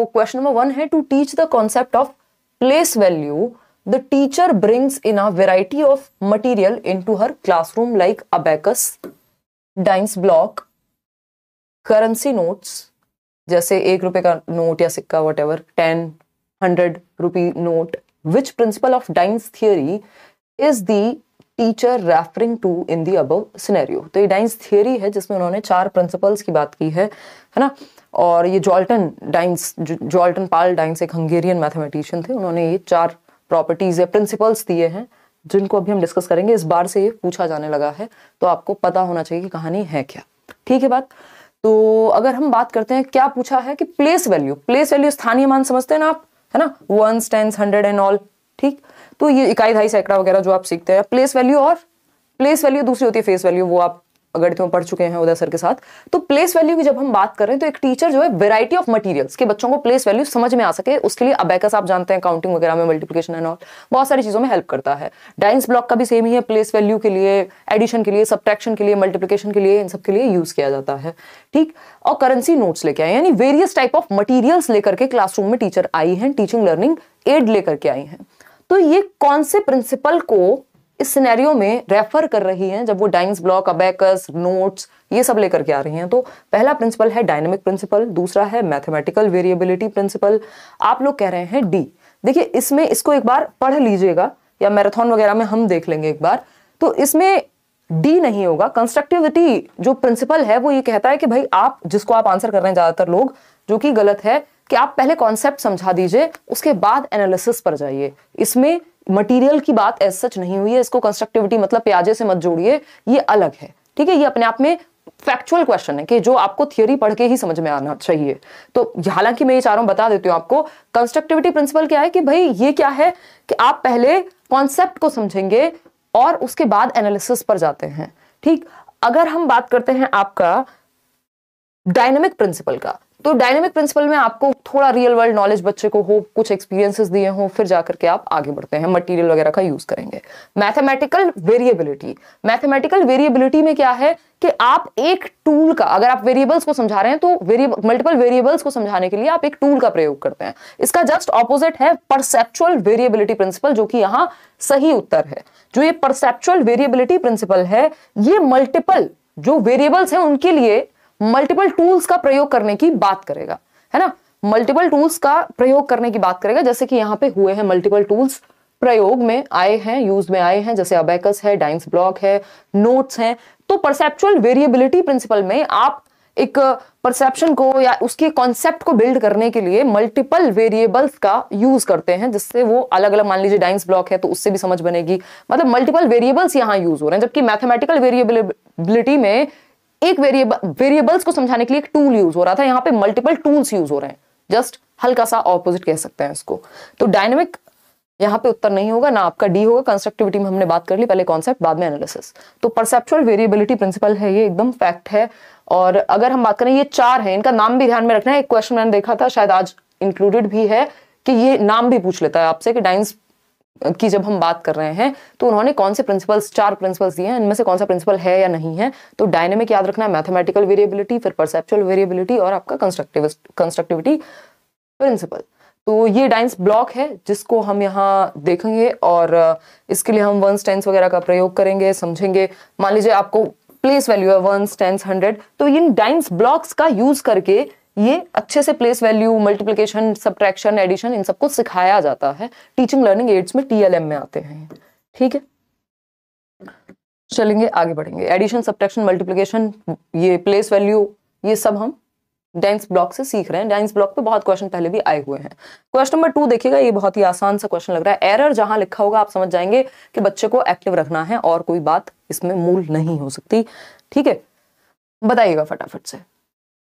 तो question number one है to teach the concept of place value the teacher brings in a variety of material into her classroom like abacus Dienes block currency notes जैसे एक रुपए का note या सिक्का whatever ten hundred rupee note which principle of Dienes theory is the teacher referring to in the above scenario तो ये dice theory है जिसमें उन्होंने चार प्रिंसिपल्स की बात की है है ना? और ये Zoltan Dienes Zoltan Paul Dienes एक हंगेरियन मैथमेटिशियन थे, उन्होंने ये चार प्रॉपर्टीज़ या प्रिंसिपल्स दिए हैं, जिनको अभी हम डिस्कस करेंगे। इस बार से ये पूछा जाने लगा है तो आपको पता होना चाहिए कि कहानी है क्या। ठीक है बात? तो अगर हम बात करते हैं, क्या पूछा है कि प्लेस वैल्यू प्लेस वैल्यू स्थानीय मान समझते हैं ना आप, है ना? One tens hundred and all ठीक? तो ये इकाई ढाई सैकड़ा वगैरह जो आप सीखते हैं प्लेस वैल्यू और प्लेस वैल्यू दूसरी होती है फेस वैल्यू वो आप गणित में पढ़ चुके हैं उदय सर के साथ। तो प्लेस वैल्यू की जब हम बात करें तो एक टीचर जो है वेराइटी ऑफ़ मटेरियल्स के बच्चों को प्लेस वैल्यू समझ में आ सके, उसके लिए अबैकस आप जानते हैं काउंटिंग वगैरह में मल्टीप्लिकेशन एंड ऑल बहुत सारी चीज़ों में हेल्प करता है। डाइंस ब्लॉक का भी सेम ही है प्लेस वैल्यू के लिए एडिशन के लिए सब्ट्रैक्शन के लिए मल्टीप्लीकेशन के लिए, इन सब के लिए यूज़ किया जाता है। ठीक? और करेंसी नोट्स लेके आए यानी वेरियस टाइप ऑफ़ मटीरियल्स लेकर के क्लासरूम में टीचर आई है टीचिंग लर्निंग एड लेकर के आई है। तो ये कौन से प्रिंसिपल को इस सिनेरियो में रेफर कर रही हैं जब वो डाइंस ब्लॉक अबैकस नोट्स ये सब लेकर के आ रही हैं? तो पहला प्रिंसिपल है डायनेमिक प्रिंसिपल दूसरा है मैथमेटिकल वेरिएबिलिटी प्रिंसिपल आप लोग कह रहे हैं डी देखिए, इसमें इसको एक बार पढ़ लीजिएगा, या मैराथन वगैरह में हम देख लेंगे एक बार। तो इसमें डी नहीं होगा। कंस्ट्रक्टिविटी जो प्रिंसिपल है, वो ये कहता है कि भाई आप, जिसको आप आंसर कर रहे हैं ज़्यादातर लोग, जो कि गलत है कि आप पहले कॉन्सेप्ट समझा दीजिए, उसके बाद एनालिसिस पर जाइए। इसमें मटेरियल की बात एज सच नहीं हुई है, इसको कंस्ट्रक्टिविटी मतलब प्याजे से मत जोड़िए, ये अलग है। ठीक है, ये अपने आप में फैक्चुअल क्वेश्चन है कि जो आपको थियोरी पढ़ के ही समझ में आना चाहिए। तो हालाँकि मैं ये चारों बता देती हूँ आपको कंस्ट्रक्टिविटी प्रिंसिपल क्या है कि भाई ये क्या है कि आप पहले कॉन्सेप्ट को समझेंगे और उसके बाद एनालिसिस पर जाते हैं। ठीक, अगर हम बात करते हैं आपका डायनेमिक प्रिंसिपल का तो डायनेमिक प्रिंसिपल में आपको थोड़ा रियल वर्ल्ड नॉलेज बच्चे को हो, कुछ एक्सपीरियंसेस दिए हो, फिर जाकर के आप आगे बढ़ते हैं मटेरियल वगैरह का यूज़ करेंगे। मैथमेटिकल वेरिएबिलिटी मैथमेटिकल वेरिएबिलिटी में क्या है कि आप एक टूल का, अगर आप वेरिएबल्स को समझा रहे हैं तो वेरिएबल मल्टीपल वेरिएबल्स को समझाने के लिए आप एक टूल का प्रयोग करते हैं। इसका जस्ट ऑपोजिट है परसेप्चुअल वेरिएबिलिटी प्रिंसिपल जो कि यहाँ सही उत्तर है। जो ये परसेप्चुअल वेरिएबिलिटी प्रिंसिपल है, ये मल्टीपल जो वेरिएबल्स हैं उनके लिए मल्टीपल टूल्स का प्रयोग करने की बात करेगा, है ना? मल्टीपल टूल्स का प्रयोग करने की बात करेगा, जैसे कि यहाँ पे हुए हैं मल्टीपल टूल्स प्रयोग में आए हैं यूज़ में आए हैं, जैसे अबैकस है डाइंस ब्लॉक है नोट्स हैं। तो परसेप्चुअल वेरिएबिलिटी प्रिंसिपल में आप एक परसेप्शन को या उसके कॉन्सेप्ट को बिल्ड करने के लिए मल्टीपल वेरिएबल्स का यूज़ करते हैं, जिससे वो अलग अलग मान लीजिए डाइंस ब्लॉक है तो उससे भी समझ बनेगी। मतलब मल्टीपल वेरिएबल्स यहाँ यूज़ हो रहे हैं, जबकि मैथमेटिकल वेरिएबिलिटी में एक वेरिएबल वेरिएबल्स को समझाने के लिए एक टूल यूज़ हो रहा था, यहाँ पे मल्टीपल टूल्स यूज़ हो रहे हैं। जस्ट हल्का सा ऑपोजिट कह सकते हैं इसको। तो डायनेमिक यहाँ पे उत्तर नहीं होगा, ना आपका डी होगा कंस्ट्रक्टिविटी में हमने बात कर ली, पहले कॉन्सेप्ट बाद में एनालिसिस तो परसेप्चुअल वेरिएबिलिटी प्रिंसिपल है ये, एकदम फैक्ट है। और अगर हम बात करें, ये चार है, इनका नाम भी ध्यान में रखना है। एक क्वेश्चन मैंने देखा था, शायद आज इंक्लूडेड भी है, कि ये नाम भी पूछ लेता है आपसे कि डाइंस की जब हम बात कर रहे हैं तो उन्होंने कौन से प्रिंसिपल्स चार प्रिंसिपल्स दिए हैं, इनमें से कौन सा प्रिंसिपल है या नहीं है तो डायनेमिक याद रखना है मैथमेटिकल वेरिएबिलिटी फिर परसेप्चुअल वेरिएबिलिटी और आपका कंस्ट्रक्टिव कंस्ट्रक्टिविटी प्रिंसिपल तो ये डाइंस ब्लॉक है, जिसको हम यहाँ देखेंगे और इसके लिए हम वंस टेंस वगैरह का प्रयोग करेंगे, समझेंगे। मान लीजिए आपको प्लेस वैल्यू है वंस टेंस हंड्रेड तो इन डाइंस ब्लॉक्स का यूज़ करके ये अच्छे से place value multiplication subtraction addition इन सबको सिखाया जाता है। टीचिंग लर्निंग एड्स में टीएलएम में आते हैं। ठीक है? चलेंगे, आगे बढ़ेंगे। एडिशन सब्ट्रैक्शन मल्टीप्लिकेशन ये प्लेस वैल्यू ये सब हम डाइंस ब्लॉक से सीख रहे हैं। डाइंस ब्लॉक पे बहुत क्वेश्चन पहले भी आए हुए हैं। क्वेश्चन नंबर टू देखिएगा, ये बहुत ही आसान सा क्वेश्चन लग रहा है। एरर जहाँ लिखा होगा, आप समझ जाएँगे कि बच्चे को एक्टिव रखना है और कोई बात इसमें मूल नहीं हो सकती। ठीक है? बताइएगा फटाफट से।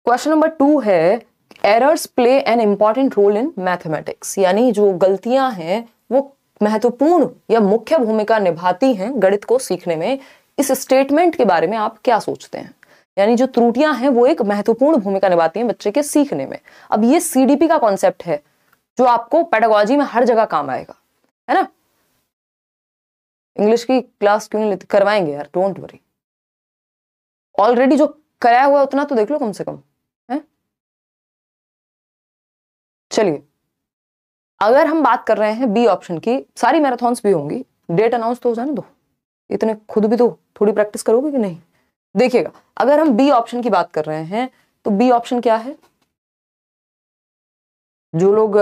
क्वेश्चन नंबर टू है errors play an important role in mathematics यानी जो गलतियाँ हैं, वो महत्वपूर्ण या मुख्य भूमिका निभाती हैं गणित को सीखने में। इस स्टेटमेंट के बारे में आप क्या सोचते हैं? यानी जो त्रुटियाँ हैं, वो एक महत्वपूर्ण भूमिका निभाती हैं बच्चे के सीखने में। अब ये सीडीपी का कॉन्सेप्ट है, जो आपको पेडागोजी में हर जगह काम आएगा। है ना? इंग्लिश की क्लास क्यों नहीं करवाएँगे यार? डोंट वरी ऑलरेडी जो कराया हुआ उतना तो देख लो कम से कम। चलिए, अगर हम बात कर रहे हैं बी ऑप्शन की, सारी मैराथॉन्स भी होंगी डेट अनाउंस तो हो जाने दो। इतने खुद भी तो थोड़ी प्रैक्टिस करोगे कि नहीं? देखिएगा, अगर हम बी ऑप्शन की बात कर रहे हैं तो बी ऑप्शन क्या है? जो लोग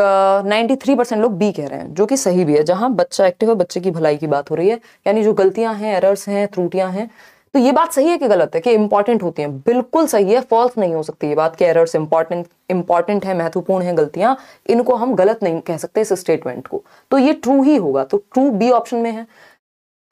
नाइन्टी थ्री परसेंट लोग बी कह रहे हैं, जो कि सही भी है। जहाँ बच्चा एक्टिव है, बच्चे की भलाई की बात हो रही है, यानी जो गलतियाँ हैं एरर्स हैं, त्रुटियाँ हैं तो ये बात सही है कि गलत है कि इंपॉर्टेंट होती हैं। बिल्कुल सही है फॉल्स नहीं हो सकती ये बात कि एरर्स इंपॉर्टेंट इंपॉर्टेंट है, महत्वपूर्ण है गलतियाँ, इनको हम गलत नहीं कह सकते इस स्टेटमेंट को। तो ये ट्रू ही होगा तो ट्रू बी ऑप्शन में है।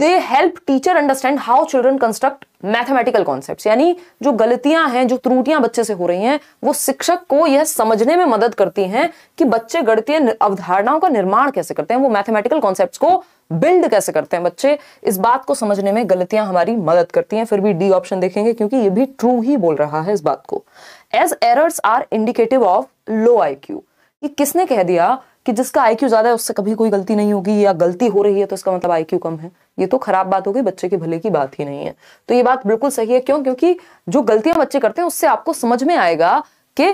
They help teacher understand how children construct mathematical concept यानी जो गलतियाँ हैं, जो त्रुटियाँ बच्चे से हो रही हैं, वो शिक्षक को यह समझने में मदद करती हैं कि बच्चे गणितीय अवधारणाओं का निर्माण कैसे करते हैं, वो मैथमेटिकल कॉन्सेप्ट को बिल्ड कैसे करते हैं बच्चे? इस बात को समझने में गलतियाँ हमारी मदद करती हैं, फिर भी डी ऑप्शन देखेंगे, क्योंकि ये भी ट्रू ही बोल रहा है इस बात को। As errors are indicative of low I ये किसने कह दिया कि जिसका आईक्यू ज़्यादा है, उससे कभी कोई गलती नहीं होगी, या गलती हो रही है तो इसका मतलब आईक्यू कम है। ये तो खराब बात होगी बच्चे के भले की बात ही नहीं है। तो ये बात बिल्कुल सही है, क्यों? क्योंकि जो गलतियाँ बच्चे करते हैं, उससे आपको समझ में आएगा कि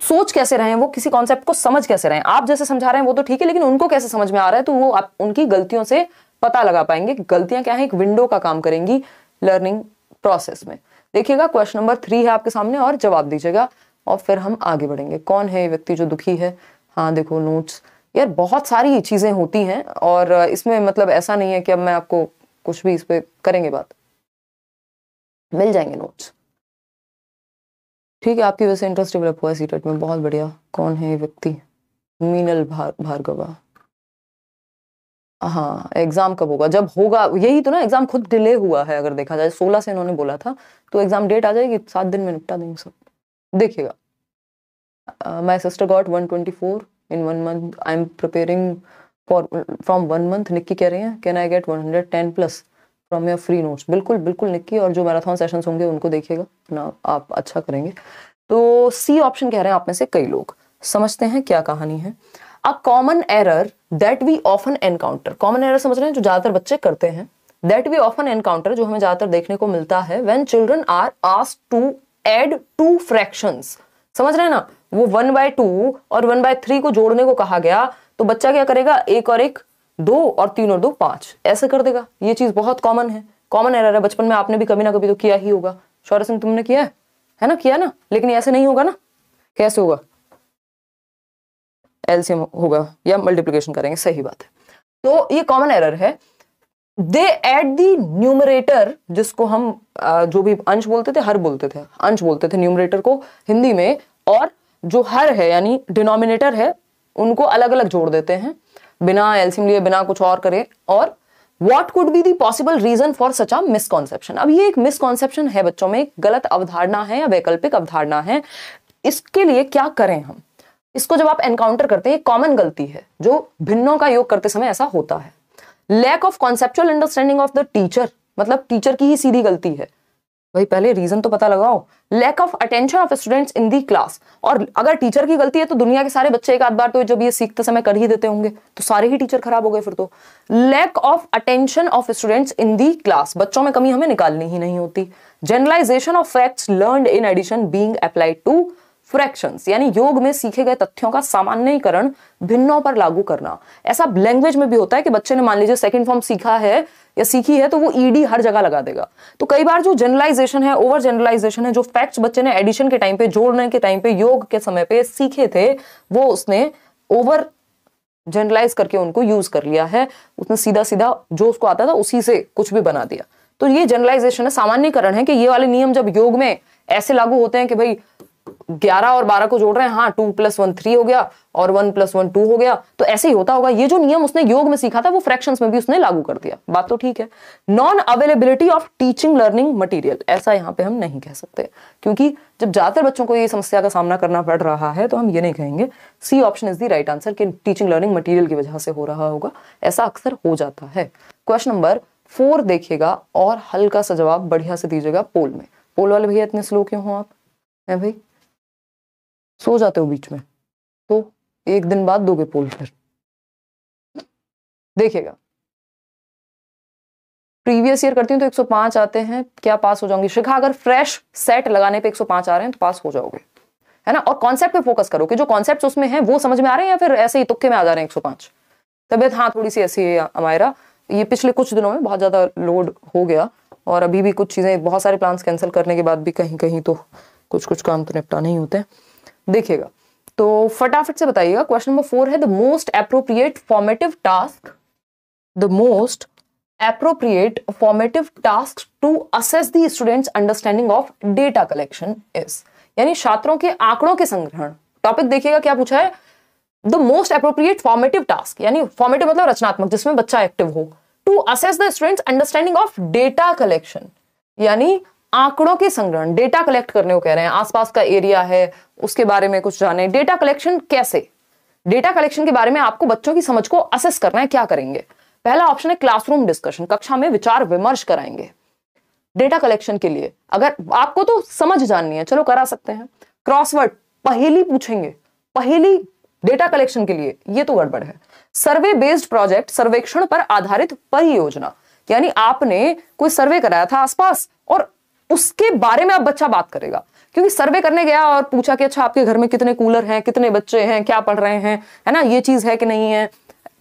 सोच कैसे रहे हैं, वो किसी कॉन्सेप्ट को समझ कैसे रहे हैं? आप जैसे समझा रहे हैं, वो तो ठीक है, लेकिन उनको कैसे समझ में आ रहा है? तो वो आप, उनकी गलतियों से पता लगा पाएँगे गलतियाँ क्या है, एक विंडो का काम करेंगी लर्निंग प्रोसेस में। देखिएगा क्वेश्चन नंबर थ्री है आपके सामने और जवाब दीजिएगा और फिर हम आगे बढ़ेंगे। कौन है ये व्यक्ति जो दुखी है? हाँ देखो नोट्स यार, बहुत सारी चीज़ें होती हैं और इसमें मतलब ऐसा नहीं है कि अब मैं आपको कुछ भी इस पर करेंगे बात। मिल जाएँगे नोट्स ठीक है, आपकी वजह से इंटरेस्ट डेवलप हुआ है में। बहुत बढ़िया। कौन है ये व्यक्ति? मीनल भार, भार्गवा। हाँ एग्ज़ाम कब होगा? जब होगा, यही तो ना एग्ज़ाम खुद डिले हुआ है, अगर देखा जाए। सोलह से इन्होंने बोला था तो एग्ज़ाम डेट आ जाएगी, सात दिन में निपटा देंगे सब। देखिएगा। My sister got one twenty four in one month I am preparing for from one month Nikki कह रही हैं can I get one hundred ten plus from your free notes बिल्कुल बिल्कुल निक्की, और जो मैराथन सेशन होंगे उनको देखिएगा ना आप अच्छा करेंगे। तो सी ऑप्शन कह रहे हैं आप में से कई लोग। समझते हैं क्या कहानी है? A common error that we often encounter common error समझ रहे हैं जो ज़्यादातर बच्चे करते हैं। दैट वी ऑफन एनकाउंटर जो हमें ज़्यादातर देखने को मिलता है when children are ask to add two fractions समझ रहे हैं ना? वो वन बाय टू और वन बाय थ्री को जोड़ने को कहा गया तो बच्चा क्या करेगा? एक और एक दो और तीन और दो, पाँच। ऐसे कर देगा। ये चीज़ बहुत कॉमन है। कॉमन एरर है। बचपन में आपने भी कभी ना कभी तो किया ही होगा। शौर्य सिंह तुमने किया है? है ना? किया ना? लेकिन ऐसे नहीं होगा ना? कैसे होगा? एलसीएम होगा या मल्टीप्लीकेशन करेंगे। सही बात है। तो ये कॉमन एरर है। दे एट दी न्यूमरेटर जिसको हम जो भी अंश बोलते थे, हर बोलते थे। अंश बोलते थे न्यूमरेटर को हिंदी में। और जो हर है, यानी डिनोमिनेटर है, उनको अलग अलग जोड़ देते हैं। बिना एल्सियम लिए, बिना कुछ और करे। और what could be the possible reason for such a misconception अब ये एक मिसकॉन्सेप्शन है बच्चों में गलत अवधारणा है या वैकल्पिक अवधारणा है। इसके लिए क्या करें हम? इसको जब आप एनकाउंटर करते हैं कॉमन गलती है, जो भिन्नों का योग करते समय ऐसा होता है। Lack of conceptual understanding of the teacher मतलब टीचर की ही सीधी गलती है। भाई पहले रीजन तो पता लगाओ। Lack of attention of students in the class और अगर टीचर की गलती है तो दुनिया के सारे बच्चे एक आध बार तो जब ये सीखते समय कर ही देते होंगे। तो सारे ही टीचर खराब हो गए फिर तो। Lack of attention of students in the class बच्चों में कमी हमें निकालनी ही नहीं होती। Generalisation of facts learn in addition being applied to fractions यानी योग में सीखे गए तथ्यों का सामान्यकरण भिन्नों पर लागू करना। ऐसा लैंग्वेज में भी होता है कि बच्चे ने मान लीजिए सेकंड फॉर्म सीखा है या सीखी है तो वो ईडी हर जगह लगा देगा। तो कई बार जो जनरलाइजेशन है ओवर जनरलाइजेशन है, जो फैक्ट्स बच्चे ने एडिशन के टाइम पे, जोड़ने के टाइम पे, योग के समय पे सीखे थे, वो उसने ओवर जनरलाइज करके उनको यूज़ कर लिया है। उसने सीधा सीधा जो उसको आता था, उसी से कुछ भी बना दिया। तो ये जनरलाइजेशन है, सामान्यकरण है कि ये वाले नियम जब योग में ऐसे लागू होते हैं कि भाई ग्यारह और बारह को जोड़ रहे हैं। हाँ टू प्लस वन थ्री हो गया और वन प्लस वन टू हो गया। तो ऐसे ही होता होगा। ये जो नियम उसने योग में सीखा था, वो फ्रैक्शंस में भी उसने लागू कर दिया। बात तो ठीक है। Non availability of teaching learning material ऐसा यहाँ पे हम नहीं कह सकते। क्योंकि जब ज़्यादातर बच्चों को ये समस्या का सामना करना पड़ रहा है तो हम ये नहीं कहेंगे। C option is the right answer कि टीचिंग लर्निंग मटीरियल की वजह से हो रहा होगा। ऐसा अक्सर हो जाता है। क्वेश्चन नंबर फोर देखेगा और हल्का सा जवाब बढ़िया से दीजिएगा पोल में। पोल वाले भैया इतने स्लो क्यों हो आप? भाई? सो जाते हो बीच में। तो एक दिन बाद दोगे पोल फिर। देखिएगा। प्रीवियस ईयर करती हूँ तो 105 आते हैं, क्या पास हो जाऊँगी? शिखा, अगर फ्रेश सेट लगाने पे 105 आ रहे हैं तो पास हो जाओगे। है ना? और कॉन्सेप्ट पे फोकस करो कि जो कॉन्सेप्ट उसमें है, वो समझ में आ रहे हैं या फिर ऐसे ही तुक्के में आ जा रहे हैं एक सौ पाँच? तबियत हाँ थोड़ी सी ऐसी है हमारा ये पिछले कुछ दिनों में बहुत ज़्यादा लोड हो गया और अभी भी कुछ चीज़ें, बहुत सारे प्लान्स कैंसिल करने के बाद भी कहीं कहीं तो कुछ कुछ काम तो निपटाने ही होते देखिएगा। तो फटाफट से बताइएगा क्वेश्चन नंबर फोर है the most appropriate formative task the most appropriate formative task to assess the students understanding of data collection is यानी छात्रों के आंकड़ों के संग्रहण। टॉपिक देखिएगा, क्या पूछा है? The most appropriate formative task यानी फॉर्मेटिव मतलब रचनात्मक, जिसमें बच्चा एक्टिव हो। To assess the students understanding of data collection यानी आंकड़ों के संग्रहण डेटा कलेक्ट करने को कह रहे हैं, आसपास का एरिया है, उसके बारे में कुछ जाने। डेटा कलेक्शन कैसे? डेटा कलेक्शन के बारे में आपको बच्चों की समझ को असेस करना है, क्या करेंगे? पहला ऑप्शन है क्लासरूम डिस्कशन कक्षा में विचार विमर्श कराएँगे। डेटा कलेक्शन के लिए, अगर आपको तो समझ जाननी है, चलो करा सकते हैं। क्रॉसवर्ड पहेली पूछेंगे। पहेली डेटा कलेक्शन के लिए, ये तो गड़बड़ है। सर्वे बेस्ड प्रोजेक्ट सर्वेक्षण पर आधारित परियोजना। यानी आपने कोई सर्वे कराया था आसपास, और उसके बारे में अब बच्चा बात करेगा। क्योंकि सर्वे करने गया और पूछा कि अच्छा आपके घर में कितने कूलर हैं, कितने बच्चे हैं, क्या पढ़ रहे हैं, है ना, ये चीज़ है कि नहीं है?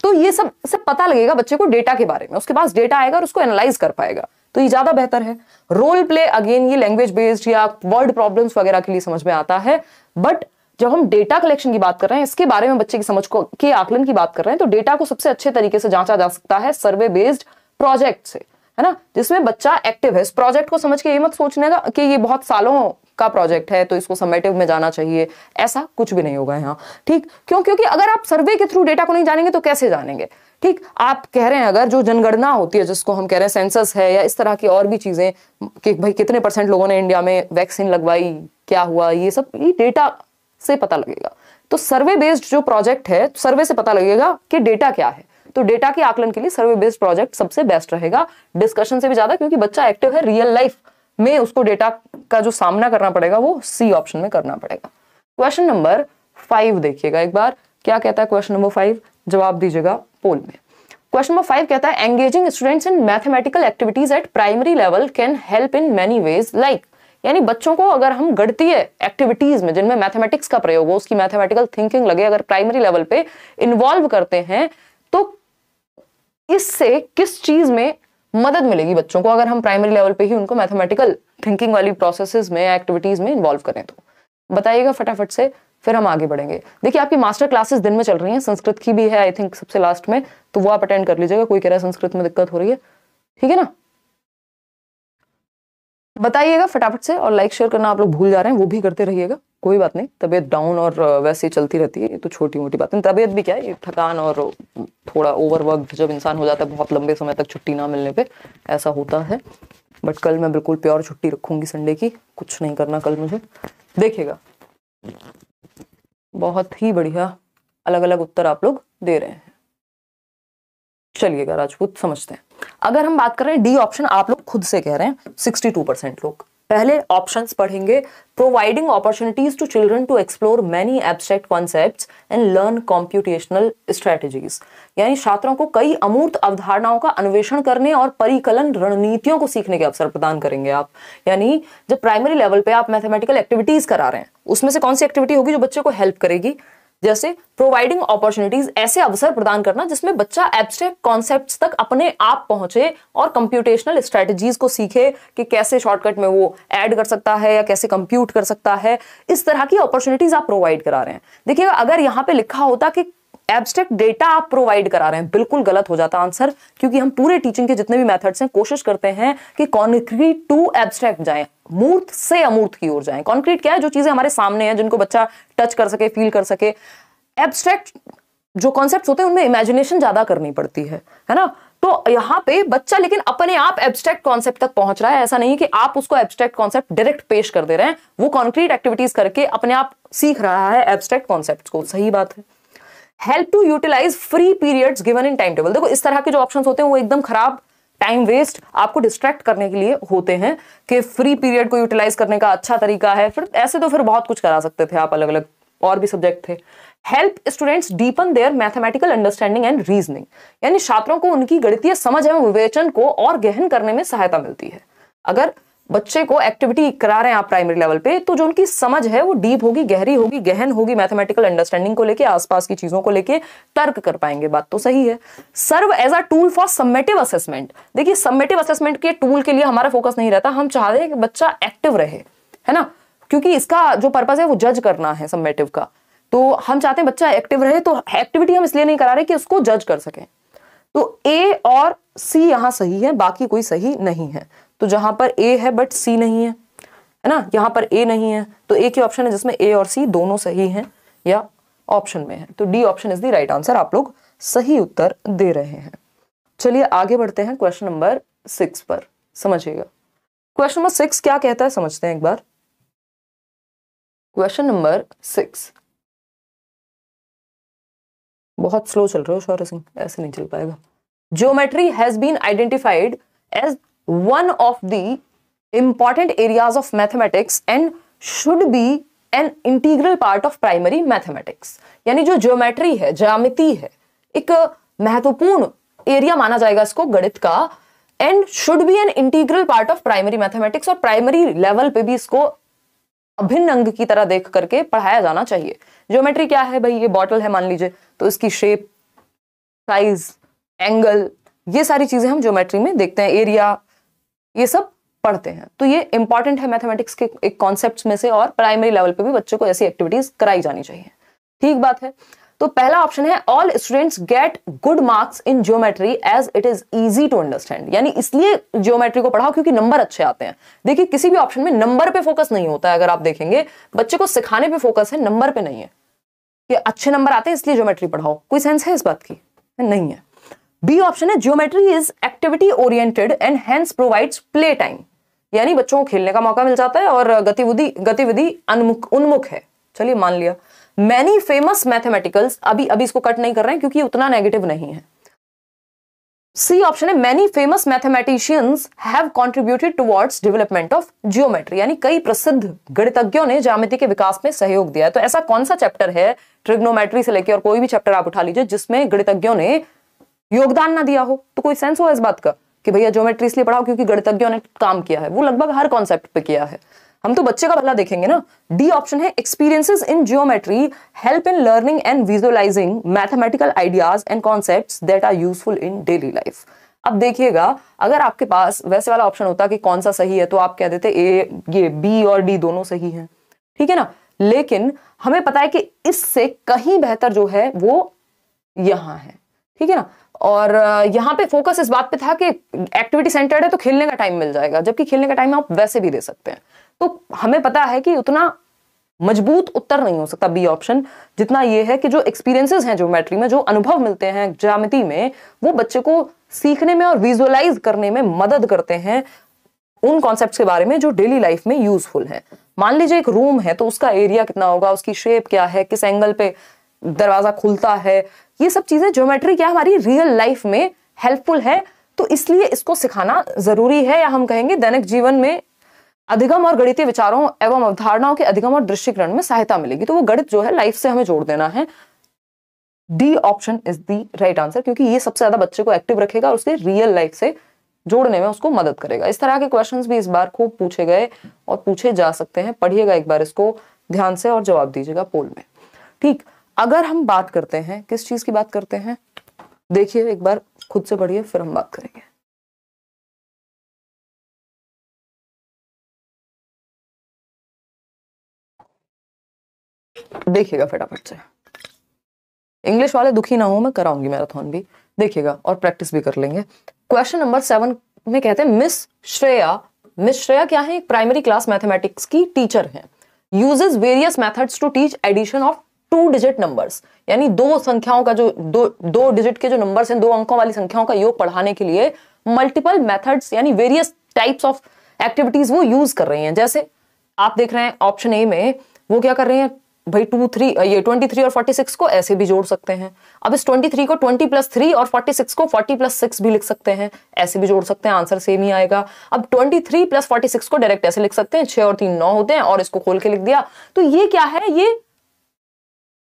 तो ये सबसे पता लगेगा बच्चे को डेटा के बारे में। उसके पास डेटा आएगा और उसको एनालाइज कर पाएगा। तो ये ज़्यादा बेहतर है। रोल प्ले अगेन ये लैंग्वेज बेस्ड या वर्ड प्रॉब्लम्स वगैरह के लिए समझ में आता है। बट जब हम डेटा कलेक्शन की बात कर रहे हैं, इसके बारे में बच्चे की समझ को, के आकलन की बात कर रहे हैं तो डेटा को सबसे अच्छे तरीके से जांचा जा सकता है सर्वे बेस्ड प्रोजेक्ट से। है ना, जिसमें बच्चा एक्टिव है। इस प्रोजेक्ट को समझ के ये मत सोचने का कि ये बहुत सालों का प्रोजेक्ट है तो इसको समेटिव में जाना चाहिए। ऐसा कुछ भी नहीं होगा यहाँ। ठीक? क्यों? क्योंकि अगर आप सर्वे के थ्रू डेटा को नहीं जानेंगे तो कैसे जानेंगे? ठीक? आप कह रहे हैं अगर जो जनगणना होती है, जिसको हम कह रहे हैं सेंसस है, या इस तरह की और भी चीज़ें, कि भाई कितने परसेंट लोगों ने इंडिया में वैक्सीन लगवाई, क्या हुआ, ये सब, ये डेटा से पता लगेगा। तो सर्वे बेस्ड जो प्रोजेक्ट है सर्वे से पता लगेगा कि डेटा क्या है। तो डेटा के आकलन के लिए सर्वे बेस्ड प्रोजेक्ट सबसे बेस्ट रहेगा। डिस्कशन से भी ज़्यादा, क्योंकि बच्चा एक्टिव है रियल लाइफ में उसको डेटा का जो सामना करना पड़ेगा, वो सी ऑप्शन में करना पड़ेगा। क्वेश्चन नंबर फाइव देखिएगा एक बार। क्या कहता है क्वेश्चन नंबर फाइव जवाब दीजिएगा पोल में। क्वेश्चन नंबर फाइव कहता है engaging students in mathematical activities at primary level can help in many ways like यानी बच्चों को अगर हम गणतीय एक्टिविटीज़ में, जिनमें मैथमेटिक्स का प्रयोग हो, उसकी मैथमेटिकल थिंकिंग लगे, अगर प्राइमरी लेवल पे इन्वॉल्व करते हैं तो इससे किस चीज़ में मदद मिलेगी बच्चों को? अगर हम प्राइमरी लेवल पे ही उनको मैथमेटिकल थिंकिंग वाली प्रोसेसेस में एक्टिविटीज़ में इन्वॉल्व करें तो। बताइएगा फटाफट से, फिर हम आगे बढ़ेंगे। देखिए, आपकी मास्टर क्लासेस दिन में चल रही हैं, संस्कृत की भी है आई थिंक सबसे लास्ट में तो वो आप अटेंड कर लीजिएगा, कोई कह रहा है संस्कृत में दिक्कत हो रही है। ठीक है ना? बताइएगा फटाफट से और लाइक शेयर करना आप लोग भूल जा रहे हैं, वो भी करते रहिएगा। कोई बात नहीं, तबीयत डाउन और वैसे ही चलती रहती है, ये तो छोटी मोटी बात है। तबीयत भी क्या है थकान और थोड़ा ओवरवर्क जब इंसान हो जाता है, बहुत लंबे समय तक छुट्टी ना मिलने पे, ऐसा होता है। बट कल मैं बिल्कुल प्योर छुट्टी रखूँगी संडे की, कुछ नहीं करना कल मुझे। देखिएगा। बहुत ही बढ़िया अलग अलग उत्तर आप लोग दे रहे हैं। चलिएगा, राजपूत, समझते हैं। अगर हम बात कर रहे हैं डी ऑप्शन आप लोग खुद से कह रहे हैं 62 परसेंट लोग। पहले ऑप्शंस पढ़ेंगे। Providing opportunities to children to explore many abstract concepts and learn computational strategies यानी छात्रों को कई अमूर्त अवधारणाओं का अन्वेषण करने और परिकलन रणनीतियों को सीखने के अवसर प्रदान करेंगे आप। यानी जब प्राइमरी लेवल पे आप मैथमेटिकल एक्टिविटीज़ करा रहे हैं, उसमें से कौन सी एक्टिविटी होगी जो बच्चे को हेल्प करेगी? जैसे प्रोवाइडिंग अपॉर्चुनिटीज़ ऐसे अवसर प्रदान करना जिसमें बच्चा एब्स्ट्रैक्ट कॉन्सेप्ट तक अपने आप पहुँचे और कंप्यूटेशनल स्ट्रेटजीज को सीखे कि कैसे शॉर्टकट में वो ऐड कर सकता है या कैसे कंप्यूट कर सकता है। इस तरह की अपॉर्चुनिटीज़ आप प्रोवाइड करा रहे हैं। देखिएगा, अगर यहाँ पे लिखा होता कि एब्स्ट्रैक्ट डेटा आप प्रोवाइड करा रहे हैं। बिल्कुल गलत हो जाता आंसर क्योंकि हम पूरे टीचिंग के जितने भी मेथड्स हैं, कोशिश करते हैं कि कॉन्क्रीट टू एब्स्ट्रैक्ट जाए, मूर्त से अमूर्त की ओर जाए। कॉन्क्रीट क्या है? जो चीज़ें हमारे सामने हैं, जिनको बच्चा टच कर सके फील कर सके। एब्स्ट्रैक्ट जो कॉन्सेप्ट होते हैं, उनमें इमेजिनेशन ज़्यादा करनी पड़ती है है ना? तो यहाँ पे बच्चा लेकिन अपने आप एब्स्ट्रैक्ट कॉन्सेप्ट तक पहुँच रहा है। ऐसा नहीं कि आप उसको एब्स्ट्रैक्ट कॉन्सेप्ट डायरेक्ट पेश कर दे रहे हैं। वो कॉन्क्रीट एक्टिविटीज़ करके अपने आप सीख रहा है एब्स्ट्रैक्ट कॉन्सेप्ट को। सही बात है। Help to utilise free periods given in time table देखो, इस तरह के जो ऑप्शन होते हैं, वो एकदम खराब टाइम वेस्ट आपको डिस्ट्रैक्ट करने के लिए होते हैं कि फ्री पीरियड को यूटिलाइज करने का अच्छा तरीका है। फिर ऐसे तो फिर बहुत कुछ करा सकते थे आप अलग अलग और भी सब्जेक्ट थे। Help students deepen their mathematical understanding and reasoning यानी छात्रों को उनकी गणितीय समझ एवं विवेचन को और गहन करने में सहायता मिलती है। अगर बच्चे को एक्टिविटी करा रहे हैं आप प्राइमरी लेवल पे तो जो उनकी समझ है वो डीप होगी, गहरी होगी, गहन होगी मैथमेटिकल अंडरस्टैंडिंग को लेके, आसपास की चीज़ों को लेके तर्क कर पाएँगे। बात तो सही है। Serve as a tool for summative assessment देखिए सबमेटिव असेसमेंट के टूल के लिए हमारा फोकस नहीं रहता। हम चाहते हैं कि बच्चा एक्टिव रहे, है ना? क्योंकि इसका जो पर्पज है वो जज करना है सबमेटिव का। तो हम चाहते हैं बच्चा एक्टिव रहे तो एक्टिविटी हम इसलिए नहीं करा रहे कि उसको जज कर सकें। तो ए और सी यहाँ सही है, बाकी कोई सही नहीं है। तो जहाँ पर ए है बट सी नहीं है है ना? यहाँ पर ए नहीं है तो ए ही ऑप्शन है जिसमें ए और सी दोनों सही हैं या ऑप्शन में है। तो D option is the right answer आप लोग सही उत्तर दे रहे हैं। चलिए आगे बढ़ते हैं क्वेश्चन नंबर सिक्स पर, समझिएगा। क्वेश्चन नंबर सिक्स क्या कहता है? समझते हैं एक बार। क्वेश्चन नंबर सिक्स बहुत स्लो चल रहे हो शौर्य सिंह ऐसे नहीं चल पाएगा। Geometry has been identified as one of the important areas of mathematics and should be an integral part of primary mathematics. यानी जो ज्योमेट्री है, ज्यामिति है, एक महत्वपूर्ण एरिया माना जाएगा इसको गणित का and should be an integral part of primary mathematics और प्राइमरी लेवल पे भी इसको अभिन्न अंग की तरह देख करके पढ़ाया जाना चाहिए। ज्योमेट्री क्या है भाई? ये बॉटल है, मान लीजिए। तो इसकी शेप साइज़ एंगल ये सारी चीज़ें हम ज्योमेट्री में देखते हैं। एरिया ये सब पढ़ते हैं। तो ये इंपॉर्टेंट है मैथमेटिक्स के एक कॉन्सेप्ट में से और प्राइमरी लेवल पे भी बच्चों को ऐसी एक्टिविटीज़ कराई जानी चाहिए। ठीक बात है? तो पहला ऑप्शन है all students get good marks in geometry as it is easy to understand यानी इसलिए ज्योमेट्री को पढ़ाओ क्योंकि नंबर अच्छे आते हैं। देखिए, किसी भी ऑप्शन में नंबर पे फोकस नहीं होता है, अगर आप देखेंगे, बच्चे को सिखाने पे फोकस है नंबर पे नहीं है। कि अच्छे नंबर आते हैं, इसलिए ज्योमेट्री पढ़ाओ। कोई सेंस है इस बात की? नहीं है। बी ऑप्शन है geometry is activity oriented and hence provides play time यानी बच्चों को खेलने का मौका मिल जाता है और गतिविधि गतिविधि उन्मुख है। चलिए मान लिया। मैनी फ़ेमस मैथमेटिकल्स अभी अभी इसको कट नहीं कर रहे हैं क्योंकि उतना नेगेटिव नहीं है। सी ऑप्शन है many famous mathematicians have contributed towards development of geometry यानी कई प्रसिद्ध गणितज्ञों ने ज्यामिति के विकास में सहयोग दिया है। तो ऐसा कौन सा चैप्टर है ट्रिग्नोमेट्री से लेकर और कोई भी चैप्टर आप उठा लीजिए, जिसमें गणितज्ञों ने योगदान ना दिया हो तो कोई सेंस हो इस बात का? कि भैया ज्योमेट्री इसलिए पढ़ाओ क्योंकि गणितज्ञों ने काम किया है। वो लगभग हर कॉन्सेप्ट पे किया है। हम तो बच्चे का भला देखेंगे ना। डी ऑप्शन है experiences in geometry help in learning and visualising mathematical ideas and concepts that are useful in daily life अब देखिएगा, अगर आपके पास वैसे वाला ऑप्शन होता कि कौन सा सही है तो आप कह देते, ए, ये बी और डी दोनों सही है। ठीक है ना? लेकिन हमें पता है कि इससे कहीं बेहतर जो है, वो यहाँ है। ठीक है ना? और यहाँ पे फोकस इस बात पे था कि एक्टिविटी सेंटर्ड है तो खेलने का टाइम मिल जाएगा, जबकि खेलने का टाइम आप वैसे भी दे सकते हैं। तो हमें पता है कि उतना मज़बूत उत्तर नहीं हो सकता बी ऑप्शन जितना ये है कि जो एक्सपीरियंसेस हैं ज्योमेट्री में, जो अनुभव मिलते हैं ज्यामिति में, वो बच्चे को सीखने में और विजुअलाइज करने में मदद करते हैं उन कॉन्सेप्ट के बारे में जो डेली लाइफ में यूजफुल है। मान लीजिए एक रूम है तो उसका एरिया कितना होगा, उसकी शेप क्या है, किस एंगल पे दरवाज़ा खुलता है। ये सब चीज़ें ज्योमेट्री क्या हमारी रियल लाइफ में हेल्पफुल है तो इसलिए इसको सिखाना ज़रूरी है या हम कहेंगे दैनिक जीवन में अधिगम और गणितीय विचारों एवं अवधारणाओं के अधिगम और दृष्टिकरण में सहायता मिलेगी। तो वो गणित जो है लाइफ से हमें जोड़ देना है। D option is the right answer क्योंकि ये सबसे ज़्यादा बच्चे को एक्टिव रखेगा और उसके रियल लाइफ से जोड़ने में उसको मदद करेगा। इस तरह के क्वेश्चन भी इस बार खूब पूछे गए और पूछे जा सकते हैं। पढ़िएगा एक बार इसको, ध्यान से और जवाब दीजिएगा पोल में। ठीक अगर हम बात करते हैं, किस चीज़ की बात करते हैं? देखिए, एक बार खुद से पढ़िए, फिर हम बात करेंगे। देखिएगा फटाफट से। इंग्लिश वाले दुखी ना हो, मैं कराऊँगी मैराथन भी। देखिएगा और प्रैक्टिस भी कर लेंगे। क्वेश्चन नंबर सेवन में कहते हैं, मिस श्रेया मिस श्रेया क्या है? एक प्राइमरी क्लास मैथमेटिक्स की टीचर है। Uses various methods to teach addition of two digit numbers, यानी दो संख्याओं का जो, दो दो डिजिट के जो नंबर्स हैं, दो अंकों वाली संख्याओं का योग पढ़ाने के लिए मल्टीपल मेथड्स यानी वेरियस टाइप्स ऑफ़ एक्टिविटीज़ वो यूज़ कर रही हैं। जैसे आप देख रहे हैं ऑप्शन ए में वो क्या कर रहे हैं, भाई टू थ्री ये ट्वेंटी थ्री और फोर्टी सिक्स को ऐसे भी जोड़ सकते हैं। अब इस ट्वेंटी थ्री को ट्वेंटी प्लस थ्री और फोर्टी सिक्स को फोर्टी प्लस सिक्स भी लिख सकते हैं। ऐसे भी जोड़ सकते हैं आंसर सेम ही आएगा। अब twenty three plus forty six को डायरेक्ट ऐसे लिख सकते हैं, छह और तीन नौ होते हैं और इसको खोल के लिख दिया। तो ये क्या है? ये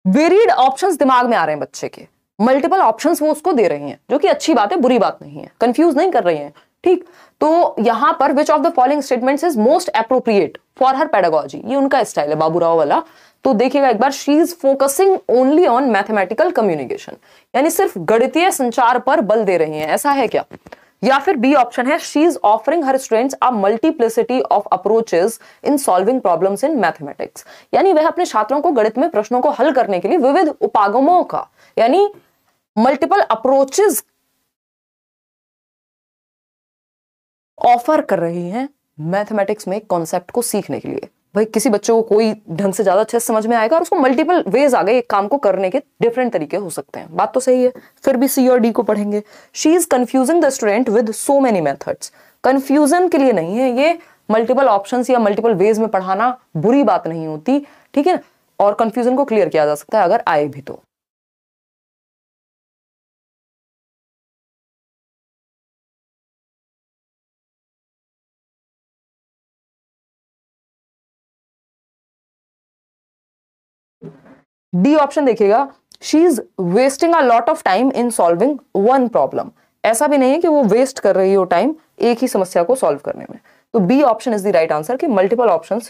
वेरिड ऑप्शंस दिमाग में आ रहे हैं बच्चे के। मल्टीपल ऑप्शंस वो उसको दे रही हैं, जो कि अच्छी बात है, बुरी बात नहीं है। कंफ्यूज नहीं कर रही हैं, ठीक? तो यहाँ पर which of the following statements is most appropriate for her pedagogy ये उनका स्टाइल है, बाबूराव वाला। तो देखिएगा एक बार she is focusing only on mathematical communication यानी सिर्फ़ गणितीय संचार पर बल दे रही हैं, ऐसा है क्या? या फिर बी ऑप्शन है she is offering her students a multiplicity of approaches in solving problems in mathematics यानी वह अपने छात्रों को गणित में प्रश्नों को हल करने के लिए विविध उपागमों का, यानी मल्टीपल अप्रोचेस ऑफ़र कर रही हैं मैथमेटिक्स में कॉन्सेप्ट को सीखने के लिए। भाई, किसी बच्चों को कोई ढंग से ज़्यादा अच्छे से समझ में आएगा और उसको मल्टीपल वेज आ गए एक काम को करने के डिफरेंट तरीके हो सकते हैं। बात तो सही है। फिर भी सी और डी को पढ़ेंगे। She is confusing the student with so many methods confusion के लिए नहीं है ये। मल्टीपल ऑप्शन या मल्टीपल वेज में पढ़ाना बुरी बात नहीं होती। ठीक है? और कंफ्यूजन को क्लियर किया जा सकता है अगर आए भी तो। डी ऑप्शन देखिएगा she is wasting a lot of time in solving one problem ऐसा भी नहीं है कि वो वेस्ट कर रही हो टाइम एक ही समस्या को सॉल्व करने में। तो B option is the right answer कि मल्टीपल ऑप्शन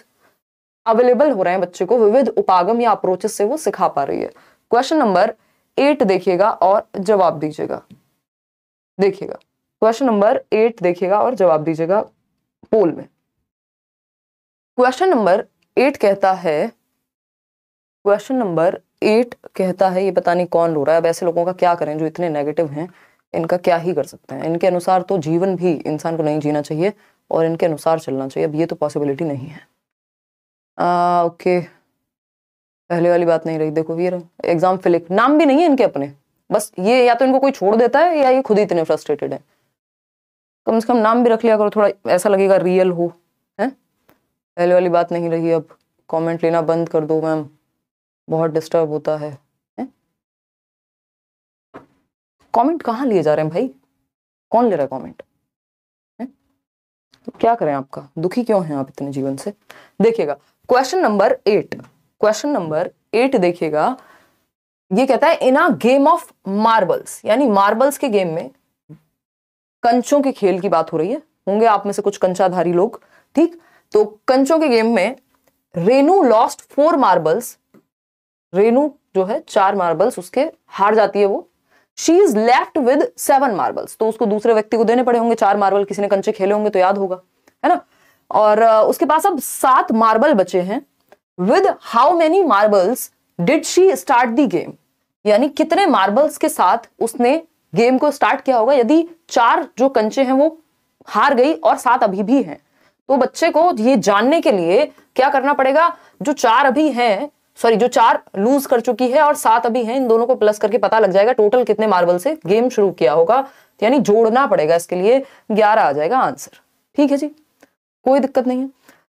अवेलेबल हो रहे हैं बच्चे को, विविध उपागम या अप्रोचेस से वो सिखा पा रही है। क्वेश्चन नंबर एट देखिएगा और जवाब दीजिएगा। देखिएगा। क्वेश्चन नंबर एट देखिएगा और जवाब दीजिएगा पोल में। क्वेश्चन नंबर एट कहता है क्वेश्चन नंबर एट कहता है ये पता नहीं कौन रो रहा है अब ऐसे लोगों का क्या करें जो इतने नेगेटिव हैं इनका क्या ही कर सकते हैं? इनके अनुसार तो जीवन भी इंसान को नहीं जीना चाहिए और इनके अनुसार चलना चाहिए अब ये तो पॉसिबिलिटी नहीं है। आ, ओके पहले वाली बात नहीं रही देखो ये एग्ज़ाम फिलिक नाम भी नहीं है इनके अपने बस ये या तो इनको कोई छोड़ देता है या ये खुद ही इतने फ्रस्ट्रेटेड है। कम से कम नाम भी रख लिया करो थोड़ा ऐसा लगेगा रियल हो है? पहले वाली बात नहीं रही अब कमेंट लेना बंद कर दो मैम बहुत डिस्टर्ब होता है, कमेंट कहाँ लिए जा रहे हैं भाई? कौन ले रहा है कमेंट तो क्या करें आपका? दुखी क्यों हैं आप इतने जीवन से? देखिएगा question number eight question number eight देखिएगा ये कहता है in a game of marbles यानी मार्बल्स के गेम में कंचों के खेल की बात हो रही है। होंगे आप में से कुछ कंचाधारी लोग ठीक? तो कंचों के गेम में Renu lost four marbles Renu जो है, चार मार्बल्स उसके हार जाती है वो। She is left with seven marbles तो उसको दूसरे व्यक्ति को देने पड़े होंगे, चार मार्बल किसी ने कंचे खेले होंगे तो याद होगा, है ना? और उसके पास अब सात मार्बल बचे हैं। With how many marbles did she start the game यानी कितने मार्बल्स के साथ उसने गेम को स्टार्ट किया होगा? यदि चार जो कंचे हैं वो हार गई और सात अभी भी हैं तो बच्चे को ये जानने के लिए क्या करना पड़ेगा? जो चार अभी हैं सॉरी जो चार लूज कर चुकी है और सात अभी है, इन दोनों को प्लस करके पता लग जाएगा टोटल कितने मार्बल से गेम शुरू किया होगा। यानी जोड़ना पड़ेगा इसके लिए ग्यारह आ जाएगा आंसर ठीक है जी? कोई दिक्कत नहीं है।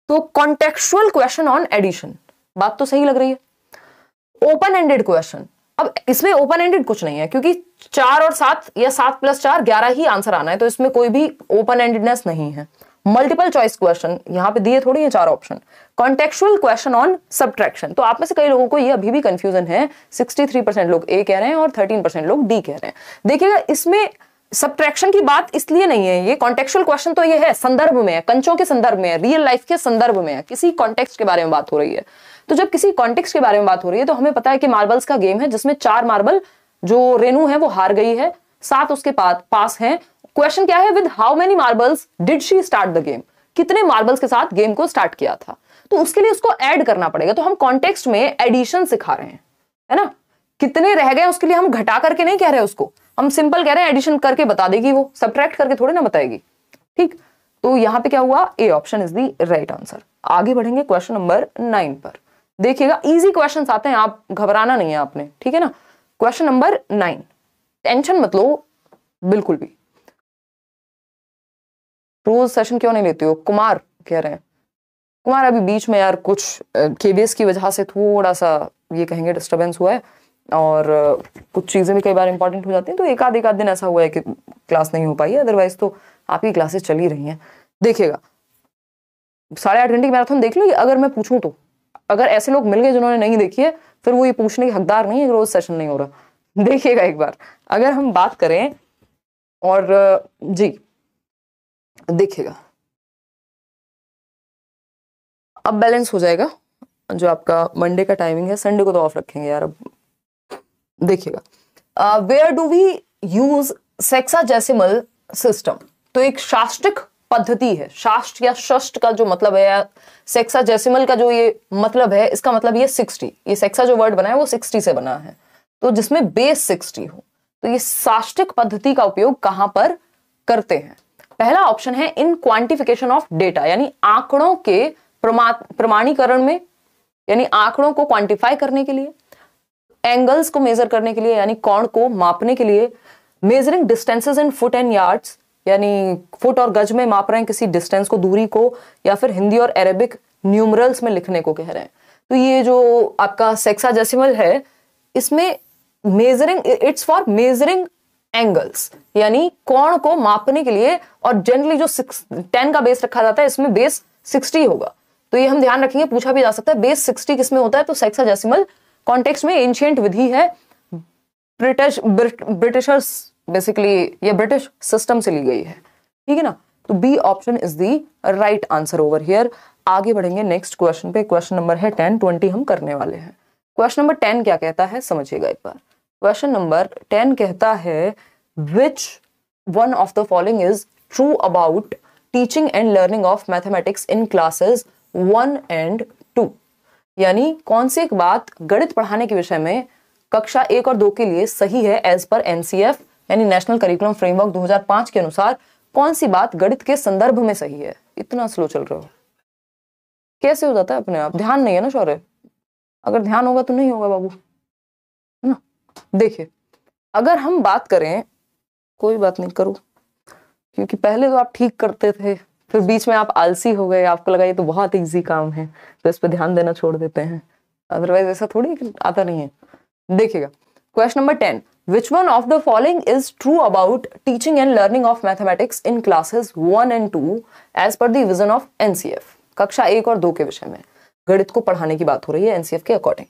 तो कॉन्टेक्चुअल क्वेश्चन ऑन एडिशन बात तो सही लग रही है। ओपन एंडेड क्वेश्चन अब इसमें ओपन एंडेड कुछ नहीं है, क्योंकि चार और सात या सात प्लस चार, ग्यारह ही आंसर आना है तो इसमें कोई भी ओपन एंडेडनेस नहीं है। मल्टीपल चॉइस क्वेश्चन यहाँ पे दिए थोड़ी है चार option contextual question on subtraction तो आप में से कई लोगों को ये अभी भी कंफ्यूजन है. 63 परसेंट लोग ए कह रहे हैं और 13 परसेंट लोग डी कह रहे हैं। देखिएगा, इसमें सब्ट्रैक्शन की बात इसलिए नहीं है। ये कॉन्टेक्चुअल क्वेश्चन तो ये है, संदर्भ में है, कंचों के संदर्भ में है रियल लाइफ के संदर्भ में है। किसी कॉन्टेक्स्ट के बारे में बात हो रही है। तो जब किसी कॉन्टेक्स्ट के बारे में बात हो रही है तो हमें पता है कि मार्बल्स का गेम है जिसमें चार मार्बल जो रेनू है, वो हार गई है। सात उसके पास है। क्वेश्चन क्या है? With how many marbles did she start the game कितने मार्बल्स के साथ गेम को स्टार्ट किया था? तो उसके लिए उसको ऐड करना पड़ेगा। तो हम कॉन्टेक्स्ट में एडिशन सिखा रहे हैं, है ना? कितने रह गए उसके लिए? हम घटा करके नहीं कह रहे उसको। हम सिंपल कह रहे हैं एडिशन करके बता देगी वो। सब्ट्रैक्ट करके थोड़ी ना बताएगी। ठीक? तो यहाँ पे क्या हुआ? A option is the right answer आगे बढ़ेंगे क्वेश्चन नंबर नाइन पर। देखिएगा इजी क्वेश्चन आते हैं। आप घबराना नहीं है आपने। ठीक है ना? क्वेश्चन नंबर नाइन टेंशन मत लो। बिल्कुल भी। रोज सेशन क्यों नहीं लेते हो? कुमार कह रहे हैं। कुमार, अभी बीच में यार कुछ केबीएस की वजह से थोड़ा सा ये कहेंगे डिस्टर्बेंस हुआ है और कुछ चीज़ें भी कई बार इंपॉर्टेंट हो जाती हैं तो एक आध एक आध दिन ऐसा हुआ है कि क्लास नहीं हो पाई है अदरवाइज़ तो आपकी क्लासेस चल ही रही हैं। देखिएगा, साढ़े आठ घंटे की मैराथन देख लो अगर मैं पूछूँ तो। अगर ऐसे लोग मिल गए जिन्होंने नहीं देखी है, फिर वो ये पूछने के हकदार नहीं है रोज सेशन नहीं हो रहा। देखिएगा एक बार, अगर हम बात करें और जी। देखिएगा अब बैलेंस हो जाएगा। जो आपका मंडे का टाइमिंग है संडे को तो ऑफ़ रखेंगे यार, अब देखिएगा where do we use sexagesimal system तो एक शास्त्रिक पद्धति है। शास्त्र या शस्ट का जो मतलब है या सेक्साजेसिमल का जो ये मतलब है, इसका मतलब ये सिक्सटी ये सेक्सा जो वर्ड बना है, वो सिक्सटी से बना है। तो जिसमें बेस सिक्सटी हो तो ये शास्त्रिक पद्धति का उपयोग कहाँ पर करते हैं? पहला ऑप्शन है इन क्वांटिफिकेशन ऑफ़ डेटा यानी आंकड़ों के प्रमाणीकरण में, यानी आंकड़ों को क्वांटिफाई करने के लिए एंगल्स को मेजर करने के लिए, यानी कोण को मापने के लिए measuring distances in foot and yards यानी फुट और गज में माप रहे हैं किसी डिस्टेंस को, दूरी को, या फिर हिंदी और अरेबिक न्यूमरल्स में लिखने को कह रहे हैं। तो ये जो आपका सेक्साजेसिमल है, इसमें measuring its for measuring angles यानी कोण को मापने के लिए, और जनरली जो सिक्स टेन का बेस रखा जाता है, इसमें बेस सिक्सटी होगा। तो ये हम ध्यान रखेंगे, पूछा भी जा सकता है बेस सिक्सटी किसमें होता है? तो सेक्साजेसिमल कॉन्टेक्स्ट में एंशियंट विधि है ब्रिटिश ब्रिटिशर्स बेसिकली ये ब्रिटिश सिस्टम से ली गई है। ठीक है ना? तो B option is the right answer over here आगे बढ़ेंगे नेक्स्ट क्वेश्चन पे। क्वेश्चन नंबर है टेन ट्वेंटी हम करने वाले हैं। क्वेश्चन नंबर टेन क्या कहता है? समझिएगा एक बार। क्वेश्चन नंबर टेन कहता है which one of the following is true about teaching and learning of mathematics in classes one and two यानी कौन सी एक बात गणित पढ़ाने के विषय में कक्षा एक और दो के लिए सही है एज पर एनसीएफ यानी नेशनल करिकुलम फ्रेमवर्क 2005 के अनुसार कौन सी बात गणित के संदर्भ में सही है? इतना स्लो चल रहे हो। कैसे हो जाता है अपने आप? ध्यान नहीं है ना शौर्य? अगर ध्यान होगा तो नहीं होगा बाबू। देखिए, अगर हम बात करें, कोई बात नहीं, करो। क्योंकि पहले तो आप ठीक करते थे, फिर बीच में आप आलसी हो गए, आपको लगा ये तो बहुत इजी काम है तो इस पर ध्यान देना छोड़ देते हैं। अदरवाइज़ ऐसा थोड़ी आता नहीं है। देखिएगा question number ten Which one of the following is true about teaching and learning of mathematics in classes 1 and 2 as per the vision of NCF? कक्षा एक और दो के विषय में। गणित को पढ़ाने की बात हो रही है एनसीएफ के अकॉर्डिंग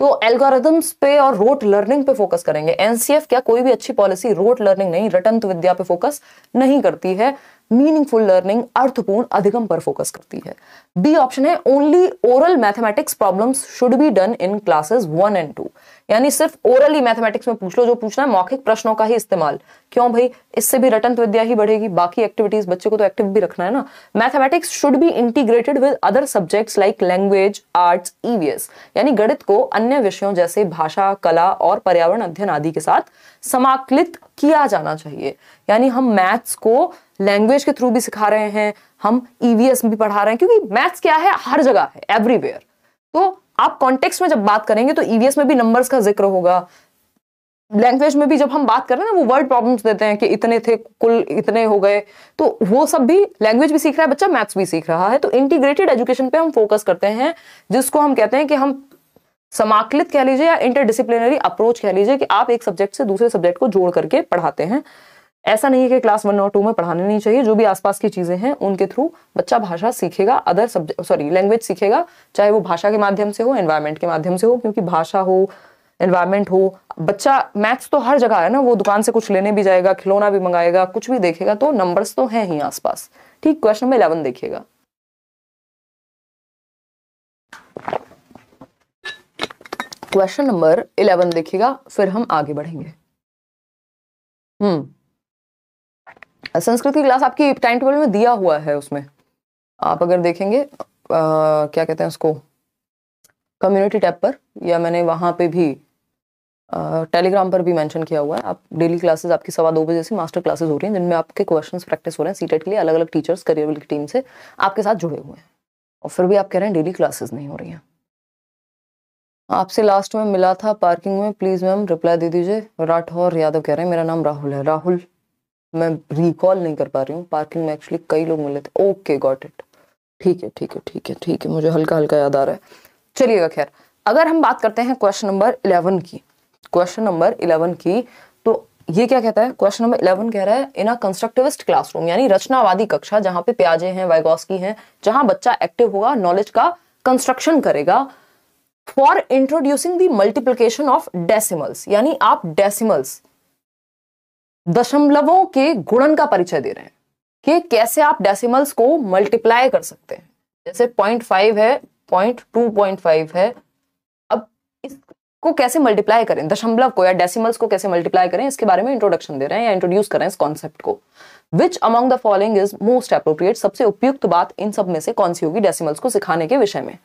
तो एल्गोरिदम्स पे और रोट लर्निंग पे फोकस करेंगे। एनसीएफ क्या कोई भी अच्छी पॉलिसी रोट लर्निंग नहीं रटंत विद्या पे फोकस नहीं करती है। मीनिंगफुल लर्निंग अर्थपूर्ण अधिगम पर फोकस करती है। बी ऑप्शन है only oral mathematics problems should be done in classes one and two यानी सिर्फ़ ओरली मैथमेटिक्स में पूछ लो, जो पूछना है मौखिक प्रश्नों का ही इस्तेमाल। क्यों भाई? इससे भी रटन विद्या ही बढ़ेगी, बाकी एक्टिविटीज़ बच्चे को तो एक्टिव भी रखना है ना। Mathematics should be integrated with other subjects like language arts EVS यानी गणित को अन्य विषयों जैसे भाषा, कला और पर्यावरण अध्ययन आदि के साथ समाकलित किया जाना चाहिए। यानी हम मैथ्स को लैंग्वेज के थ्रू भी सिखा रहे हैं, हम ईवीएस भी पढ़ा रहे हैं, क्योंकि मैथ्स क्या है? हर जगह है एवरीवेयर तो आप कॉन्टेक्स्ट में जब बात करेंगे तो ईवीएस में भी नंबर्स का ज़िक्र होगा। लैंग्वेज में भी जब हम बात कर रहे हैं ना, वो वर्ड प्रॉब्लम्स देते हैं कि इतने थे, कुल इतने हो गए। तो वो सब भी लैंग्वेज भी सीख रहा है, बच्चा मैथ्स भी सीख रहा है। तो इंटीग्रेटेड एजुकेशन पे हम फोकस करते हैं, जिसको हम कहते हैं कि हम समाकलित कह लीजिए या इंटरडिसिप्लिनरी अप्रोच कह लीजिए कि आप एक सब्जेक्ट से दूसरे सब्जेक्ट को जोड़ करके पढ़ाते हैं। ऐसा नहीं है कि क्लास वन और टू में पढ़ाने नहीं चाहिए, जो भी आसपास की चीज़ें हैं, उनके थ्रू बच्चा भाषा सीखेगा अदर सब्जेक्ट सॉरी लैंग्वेज सीखेगा, चाहे वो भाषा के माध्यम से हो एनवायरमेंट के माध्यम से हो, क्योंकि भाषा हो एनवायरमेंट हो, बच्चा मैथ्स तो हर जगह है ना, वो दुकान से कुछ लेने भी जाएगा, खिलौना भी मंगाएगा, कुछ भी देखेगा तो नंबर्स तो हैं ही आसपास। ठीक क्वेश्चन नंबर इलेवन देखिएगा। क्वेश्चन नंबर इलेवन देखिएगा, फिर हम आगे बढ़ेंगे। हम्म। संस्कृत की क्लास आपकी टाइम टेबल में दिया हुआ है उसमें। आप अगर देखेंगे आ, क्या कहते हैं उसको कम्युनिटी टैब पर या मैंने वहाँ पे भी टेलीग्राम पर भी मेंशन किया हुआ है। आप डेली क्लासेस आपकी सवा दो बजे से मास्टर क्लासेस हो रही हैं जिनमें आपके क्वेश्चंस प्रैक्टिस हो रहे हैं सीटेट के लिए अलग अलग टीचर्स करियर की टीम से आपके साथ जुड़े हुए हैं। और फिर भी आप कह रहे हैं डेली क्लासेस नहीं हो रही हैं। आपसे लास्ट में मिला था पार्किंग में प्लीज़ मैम रिप्लाई दे दीजिए। राठौर यादव कह रहे हैं मेरा नाम राहुल है। राहुल मैं रिकॉल नहीं कर पा रही हूँ। पार्किंग में एक्चुअली कई लोग मिले थे। ओके गॉट इट ठीक है ठीक है ठीक है ठीक है। मुझे हल्का हल्का याद आ रहा है। चलिएगा खैर। अगर हम बात करते हैं क्वेश्चन नंबर इलेवन की। क्वेश्चन नंबर इलेवन की तो ये क्या कहता है? क्वेश्चन नंबर इलेवन कह रहा है इन अ कंस्ट्रक्टिविस्ट क्लासरूम यानी रचनावादी कक्षा जहाँ पे प्याजे हैं वाइगॉस्की हैं, जहाँ बच्चा एक्टिव होगा नॉलेज का कंस्ट्रक्शन करेगा for introducing the multiplication of decimals यानी आप डेसिमल्स दशमलवों के गुणन का परिचय दे रहे हैं कि कैसे आप डेसिमल्स को मल्टीप्लाई कर सकते हैं। जैसे पॉइंट फाइव है पॉइंट टू पॉइंट फाइव है। अब इसको कैसे मल्टीप्लाई करें? दशमलव को या डेसिमल्स को कैसे मल्टीप्लाई करें? इसके बारे में इंट्रोडक्शन दे रहे हैं या इंट्रोड्यूस कर रहे हैं इस कॉन्सेप्ट को। Which among the following is most appropriate सबसे उपयुक्त बात इन सब में से कौन सी होगी डेसिमल्स को सिखाने के विषय में?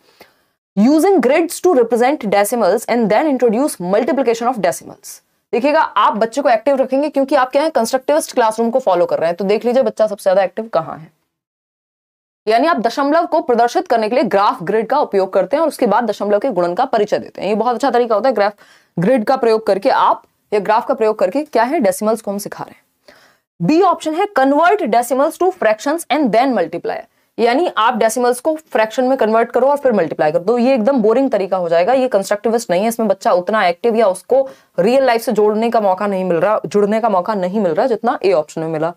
Using grids to represent decimals and then introduce multiplication of decimals देखिएगा, आप बच्चे को एक्टिव रखेंगे क्योंकि आप क्या है कंस्ट्रक्टिविस्ट क्लासरूम को फॉलो कर रहे हैं। तो देख लीजिए बच्चा सबसे ज़्यादा एक्टिव कहाँ है। यानी आप दशमलव को प्रदर्शित करने के लिए ग्राफ ग्रिड का उपयोग करते हैं और उसके बाद दशमलव के गुणन का परिचय देते हैं। ये बहुत अच्छा तरीका होता है ग्राफ ग्रिड का प्रयोग करके आप या ग्राफ का प्रयोग करके क्या है डेसिमल्स को हम सिखा रहे हैं। बी ऑप्शन है convert decimals to fractions and then multiply यानी आप डेसिमल्स को फ्रैक्शन में कन्वर्ट करो और फिर मल्टीप्लाई कर। दो ये एकदम बोरिंग तरीका हो जाएगा। ये कंस्ट्रक्टिविस्ट नहीं है, इसमें बच्चा उतना एक्टिव या उसको रियल लाइफ से जोड़ने का मौका नहीं मिल रहा, जुड़ने का मौका नहीं मिल रहा जितना ए ऑप्शन में मिला।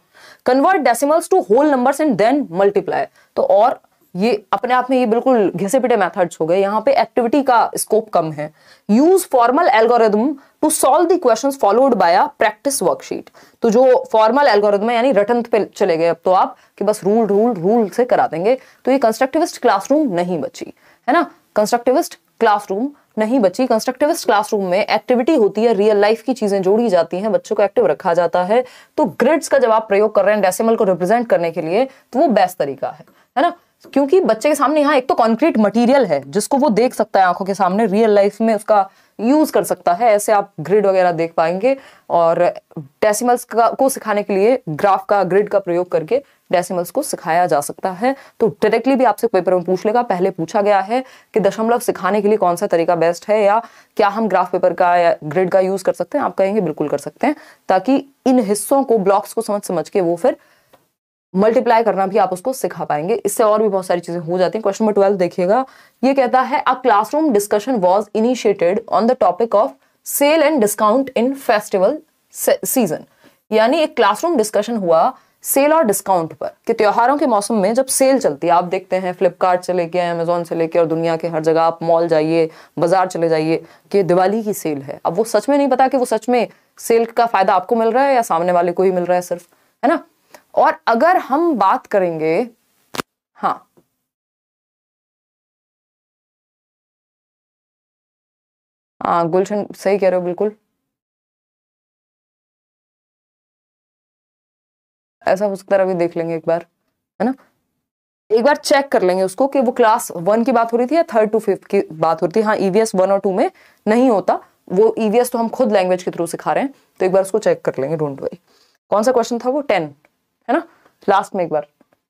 Convert decimals to whole numbers and then multiply तो और ये अपने आप में ये बिल्कुल घिसे पिटे मेथड्स हो गए। यहाँ पे एक्टिविटी का स्कोप कम है। Use formal algorithm to solve the questions followed by a practice worksheet तो जो फॉर्मल एल्गोरिदम है, यानी रटन पे चले गए अब तो आप, कि बस रूल रूल रूल से करा देंगे तो ये कंस्ट्रक्टिविस्ट क्लासरूम नहीं बची, है ना? कंस्ट्रक्टिविस्ट क्लासरूम नहीं बची। कंस्ट्रक्टिविस्ट क्लासरूम में एक्टिविटी होती है रियल लाइफ की चीज़ें जोड़ी जाती हैं, बच्चों को एक्टिव रखा जाता है तो ग्रिड्स का जब आप प्रयोग कर रहे हैं डेसिमल को रिप्रेजेंट करने के लिए तो वो बेस्ट तरीका है है ना? क्योंकि बच्चे के सामने यहाँ एक तो कॉन्क्रीट मटेरियल है, जिसको वो देख सकता है आँखों के सामने रियल लाइफ में उसका यूज़ कर सकता है, ऐसे आप ग्रिड वगैरह देख पाएँगे। और डेसिमल्स का, को सिखाने के लिए ग्राफ का ग्रिड का प्रयोग करके डेसिमल्स को सिखाया जा सकता है। तो डायरेक्टली भी आपसे पेपर में पूछ लेगा। पहले पूछा गया है कि दशमलव सिखाने के लिए कौन सा तरीका बेस्ट है, या क्या हम ग्राफ पेपर का या ग्रिड का यूज़ कर सकते हैं? आप कहेंगे बिल्कुल कर सकते हैं, ताकि इन हिस्सों को ब्लॉक्स को समझ समझ के वो फिर मल्टीप्लाई करना भी आप उसको सिखा पाएँगे। इससे और भी बहुत सारी चीज़ें हो जाती हैं। क्वेश्चन नंबर ट्वेल्व देखिएगा। ये कहता है a classroom discussion was initiated on the topic of sale and discount in festival season यानी एक क्लासरूम डिस्कशन हुआ सेल और डिस्काउंट पर, कि त्योहारों के मौसम में जब सेल चलती है, आप देखते हैं फ्लिपकार्ट से लेके अमेजोन से लेके और दुनिया के हर जगह आप मॉल जाइए, बाज़ार चले जाइए, कि दिवाली की सेल है। अब वो सच में नहीं पता कि वो सच में सेल का फ़ायदा आपको मिल रहा है या सामने वाले को ही मिल रहा है सिर्फ़, है ना? और अगर हम बात करेंगे हाँ। हाँ गुलशन सही कह रहे हो, बिल्कुल। ऐसा हो सकता है, अभी देख लेंगे एक बार, है ना? एक बार चेक कर लेंगे उसको कि वो क्लास वन की बात हो रही थी या थर्ड टू फिफ्थ की बात हो रही थी। हाँ ईवीएस वन और टू में नहीं होता। वो ईवीएस तो हम खुद लैंग्वेज के थ्रू सिखा रहे हैं तो एक बार उसको चेक कर लेंगे डोंट वरी कौन सा क्वेश्चन था वो? टेन है ना? लास्ट में एक बार।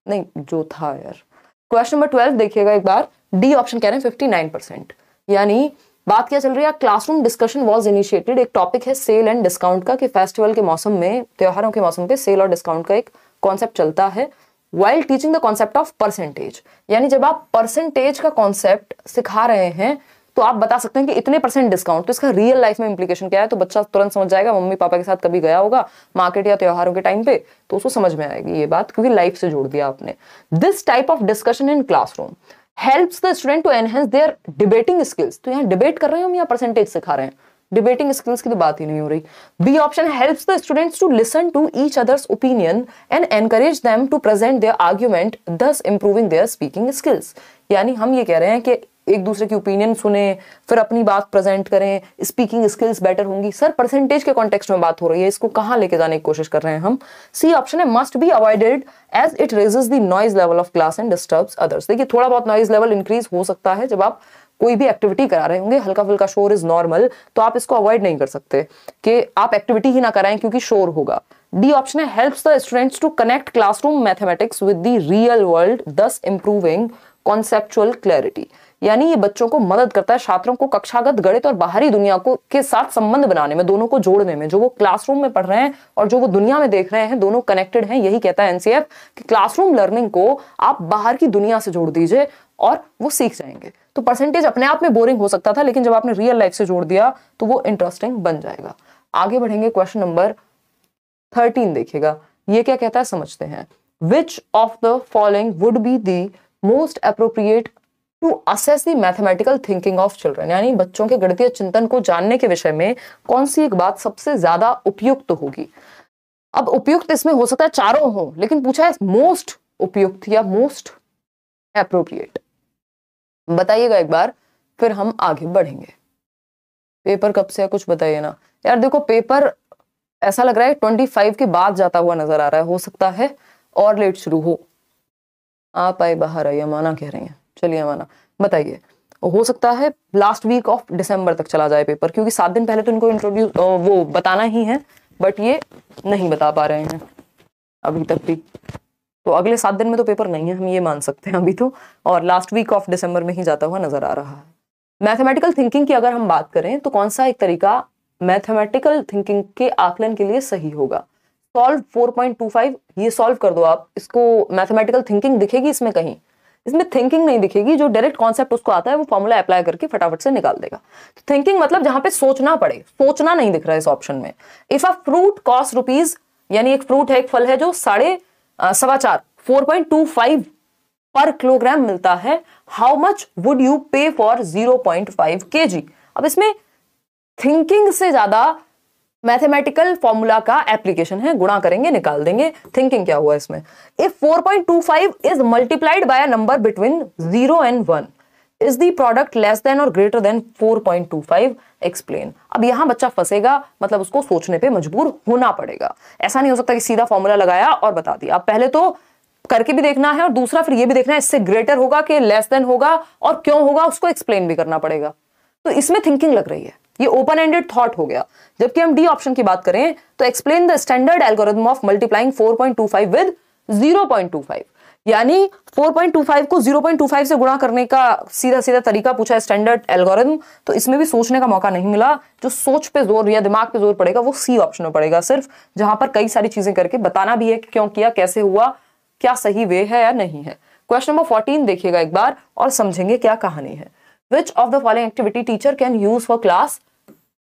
नहीं, जो था यार। क्वेश्चन नंबर ट्वेल्व देखिएगा एक बार। डी ऑप्शन कह रहे हैं फिफ्टी नाइन परसेंट यानी, बात क्या चल रही है? क्लासरूम डिस्कशन वॉज़ इनिशिएटेड एक टॉपिक है सेल एंड डिस्काउंट का कि फेस्टिवल के मौसम में, त्योहारों के मौसम पे सेल और डिस्काउंट का एक कॉन्सेप्ट चलता है। While teaching the concept of percentage यानी जब आप परसेंटेज का कॉन्सेप्ट सिखा रहे हैं तो आप बता सकते हैं कि इतने परसेंट डिस्काउंट तो इसका रियल लाइफ में इंप्लीकेशन क्या है? तो बच्चा तुरंत समझ जाएगा, मम्मी पापा के साथ कभी गया होगा मार्केट या त्योहारों के टाइम पे तो उसको समझ में आएगी ये बात, क्योंकि लाइफ से जोड़ दिया आपने। This type of discussion in classroom helps the student to enhance their debating skills तो यहाँ डिबेट कर रहे हैं हम या परसेंटेज सिखा रहे हैं? डिबेटिंग स्किल्स की तो बात ही नहीं हो रही। B option helps the students to listen to each others opinion and encourage them to present their argument thus improving their speaking skills यानी हम ये कह रहे हैं कि एक दूसरे की ओपिनियन सुने, फिर अपनी बात प्रेजेंट करें स्पीकिंग स्किल्स बेटर होंगी। सर परसेंटेज के कॉन्टेक्स्ट में बात हो रही है, इसको कहाँ लेके जाने की कोशिश कर रहे हैं हम? सी ऑप्शन है must be avoided as it raises the noise level of class and disturbs others देखिए, थोड़ा बहुत नॉइज़ लेवल इंक्रीज हो सकता है जब आप कोई भी एक्टिविटी करा रहे होंगे हल्का फुल्का शोर इज़ नॉर्मल तो आप इसको अवॉइड नहीं कर सकते कि आप एक्टिविटी ही ना कराएँ क्योंकि शोर होगा। डी ऑप्शन है helps the students to connect classroom mathematics with the real world thus improving conceptual clarity यानी ये बच्चों को मदद करता है, छात्रों को कक्षागत, गणित और बाहरी दुनिया को, के साथ संबंध बनाने में, दोनों को जोड़ने में, जो वो क्लासरूम में पढ़ रहे हैं और जो वो दुनिया में देख रहे हैं, दोनों कनेक्टेड हैं, यही कहता है एनसीएफ कि क्लासरूम लर्निंग को आप बाहर की दुनिया से जोड़ दीजिए और वो सीख जाएँगे। तो परसेंटेज अपने आप में बोरिंग हो सकता था, लेकिन जब आपने रियल लाइफ से जोड़ दिया तो वो इंटरेस्टिंग बन जाएगा। आगे बढ़ेंगे क्वेश्चन नंबर थर्टीन देखिएगा। ये क्या कहता है, समझते हैं। Which of the following would be the most appropriate to assess the mathematical thinking of children यानी बच्चों के गणितीय चिंतन को जानने के विषय में कौन सी एक बात सबसे ज़्यादा उपयुक्त होगी? अब उपयुक्त इसमें हो सकता है चारों हो, लेकिन पूछा है मोस्ट उपयुक्त या मोस्ट अप्रोप्रिएट बताइएगा एक बार, फिर हम आगे बढ़ेंगे। पेपर कब से है, कुछ बताइए ना। यार देखो, पेपर ऐसा लग रहा है ट्वेंटी फाइव के बाद जाता हुआ नज़र आ रहा है, हो सकता है और लेट शुरू हो। आप आए बाहर आइए माना कह रही हैं। चलिए माना। बताइए, हो सकता है लास्ट वीक ऑफ़ दिसंबर तक चला जाए पेपर क्योंकि सात दिन पहले तो इनको इंट्रोड्यूस वो बताना ही है बट ये नहीं बता पा रहे हैं अभी तक भी। तो अगले सात दिन में तो पेपर नहीं है, हम ये मान सकते हैं अभी तो और लास्ट वीक ऑफ़ दिसंबर में ही जाता हुआ नज़र आ रहा है। मैथमेटिकल थिंकिंग की अगर हम बात करें तो कौन सा एक तरीका मैथमेटिकल थिंकिंग के आकलन के लिए सही होगा? सॉल्व 4.25 ये सॉल्व कर दो आप, इसको मैथमेटिकल थिंकिंग दिखेगी इसमें कहीं? इसमें थिंकिंग नहीं दिखेगी, जो डायरेक्ट कॉन्सेप्ट उसको आता है, वो फॉर्मूला अप्लाई करके फटाफट से निकाल देगा। तो थिंकिंग मतलब जहाँ पे सोचना पड़े, सोचना नहीं दिख रहा है इस ऑप्शन में। If a fruit cost rupees यानी एक फ्रूट है, एक फल है, जो साढ़े सवा चार फोर पॉइंट टू फाइव पर किलोग्राम मिलता है how much would you pay for zero point five K G अब इसमें थिंकिंग से ज़्यादा मैथमेटिकल फॉर्मूला का एप्लीकेशन है, गुणा करेंगे, निकाल देंगे। थिंकिंग क्या हुआ इसमें? If 4.25 is multiplied by a number between zero and one is the product less than और ग्रेटर देन 4.25 एक्सप्लेन अब यहाँ बच्चा फंसेगा मतलब उसको सोचने पे मजबूर होना पड़ेगा। ऐसा नहीं हो सकता कि सीधा फॉर्मूला लगाया और बता दिया। अब पहले तो करके भी देखना है और दूसरा फिर ये भी देखना है, इससे ग्रेटर होगा कि लेस देन होगा और क्यों होगा, उसको एक्सप्लेन भी करना पड़ेगा। तो इसमें थिंकिंग लग रही है। ये ओपन एंडेड थॉट हो गया। जबकि हम डी ऑप्शन की बात करें तो explain the standard algorithm of multiplying 4.25 with 0.25 यानी 4.25 को 0.25 से गुणा करने का सीधा सीधा तरीका पूछा स्टैंडर्ड एल्गोरिथम तो इसमें भी सोचने का मौका नहीं मिला। जो सोच पे ज़ोर या दिमाग पे ज़ोर पड़ेगा, वो सी ऑप्शन में पड़ेगा सिर्फ़, जहाँ पर कई सारी चीज़ें करके बताना भी है कि क्यों किया, कैसे हुआ, क्या सही वे है या नहीं है। क्वेश्चन नंबर फोर्टीन देखिएगा एक बार और समझेंगे क्या कहानी है। Which of the following activity teacher can use for class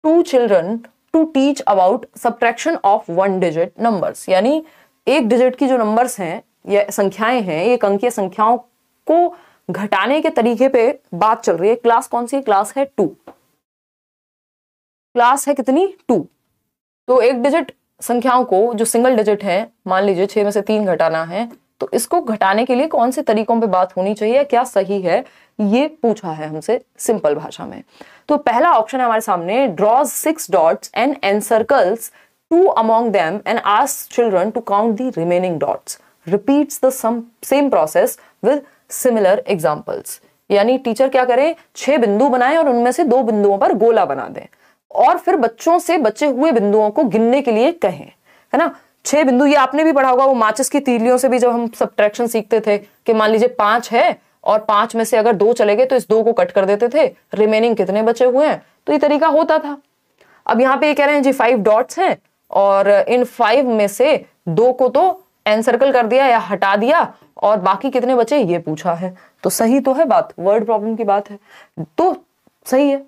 two children to teach about subtraction of one digit numbers यानी एक डिजिट की जो नंबर्स हैं, या संख्याएँ हैं एक अंकीय संख्याओं को घटाने के तरीके पे बात चल रही है। क्लास कौन सी है? क्लास है टू। क्लास है कितनी? टू। तो एक डिजिट संख्याओं को, जो सिंगल डिजिट है, मान लीजिए छह में से तीन घटाना है तो इसको घटाने के लिए कौन से तरीकों पे बात होनी चाहिए क्या सही है, ये पूछा है हमसे सिंपल भाषा में। तो पहला ऑप्शन है हमारे सामने draws six dots and encircles two among them and ask children to count the remaining dots repeats the same process with similar examples यानी टीचर क्या करें, छह बिंदु बनाएँ और उनमें से दो बिंदुओं पर गोला बना दें। और फिर बच्चों से बचे हुए बिंदुओं को गिनने के लिए कहें, है ना? छह बिंदु, ये आपने भी पढ़ा होगा, वो माचिस की तीलियों से भी जब हम सब्ट्रैक्शन सीखते थे, कि मान लीजिए पाँच है, और पाँच में से अगर दो चले गए तो इस दो को कट कर देते थे रिमेनिंग कितने बचे हुए हैं? तो ये तरीका होता था। अब यहाँ पे ये कह रहे हैं जी फाइव डॉट्स हैं, और इन फाइव में से दो को तो एनसर्कल कर दिया या हटा दिया, और बाकी कितने बचे, ये पूछा है। तो सही तो है बात वर्ड प्रॉब्लम की बात है। तो सही है।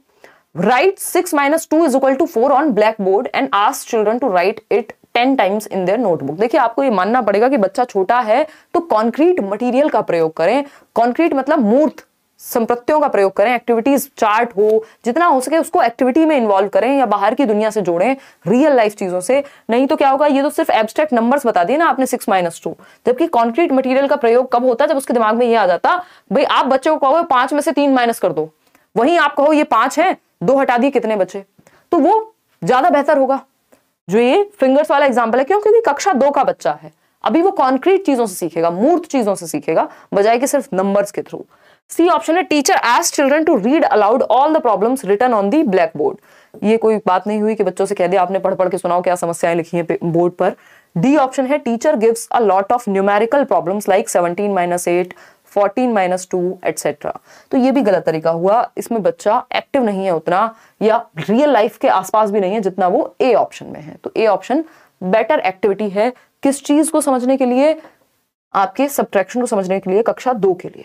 Write six minus two is equal to four on black board and ask children to write it ten times in their notebook देखिए, आपको ये मानना पड़ेगा कि बच्चा छोटा है तो कॉन्क्रीट मटेरियल का प्रयोग करें। कॉन्क्रीट मतलब मूर्त, संप्रत्यों का प्रयोग करें। एक्टिविटीज़ चार्ट हो, जितना हो सके उसको एक्टिविटी में इन्वॉल्व करें या बाहर की दुनिया से जोड़ें रियल लाइफ चीज़ों से। नहीं तो क्या होगा, ये तो सिर्फ़ एब्स्ट्रैक्ट नंबर्स बता दिए ना आपने सिक्स माइनस टू जबकि कॉन्क्रीट मटेरियल का प्रयोग कब होता है, जब उसके दिमाग में ये आ जाता, भाई आप बच्चे को कहोगे पाँच में से तीन माइनस कर दो। वहीं आप कहो, ये पाँच है, दो हटा दिए कितने बच्चे तो वो ज़्यादा बेहतर होगा। जो ये फिंगर्स वाला एग्ज़ाम्पल है, क्यों? क्योंकि कक्षा दो का बच्चा है। अभी वो कॉन्क्रीट चीज़ों से सीखेगा, मूर्त चीज़ों से सीखेगा, बजाय कि सिर्फ़ नंबर्स के थ्रू सी ऑप्शन है teacher S children to read aloud all the problems written on the black board ये कोई बात नहीं हुई कि बच्चों से कह दिया, आपने पढ़ पढ़ के सुनाओ क्या समस्याएँ लिखी है बोर्ड पर। डी ऑप्शन है teacher gives a lot of numerical problems like 17 minus eight fourteen minus two etcetera तो ये भी गलत तरीका हुआ। इसमें बच्चा एक्टिव नहीं है उतना, या रियल लाइफ के आसपास भी नहीं है जितना वो ए ऑप्शन में है। तो ए ऑप्शन बेटर एक्टिविटी है किस चीज़ को समझने के लिए? आपके सब्ट्रैक्शन को समझने के लिए कक्षा दो के लिए।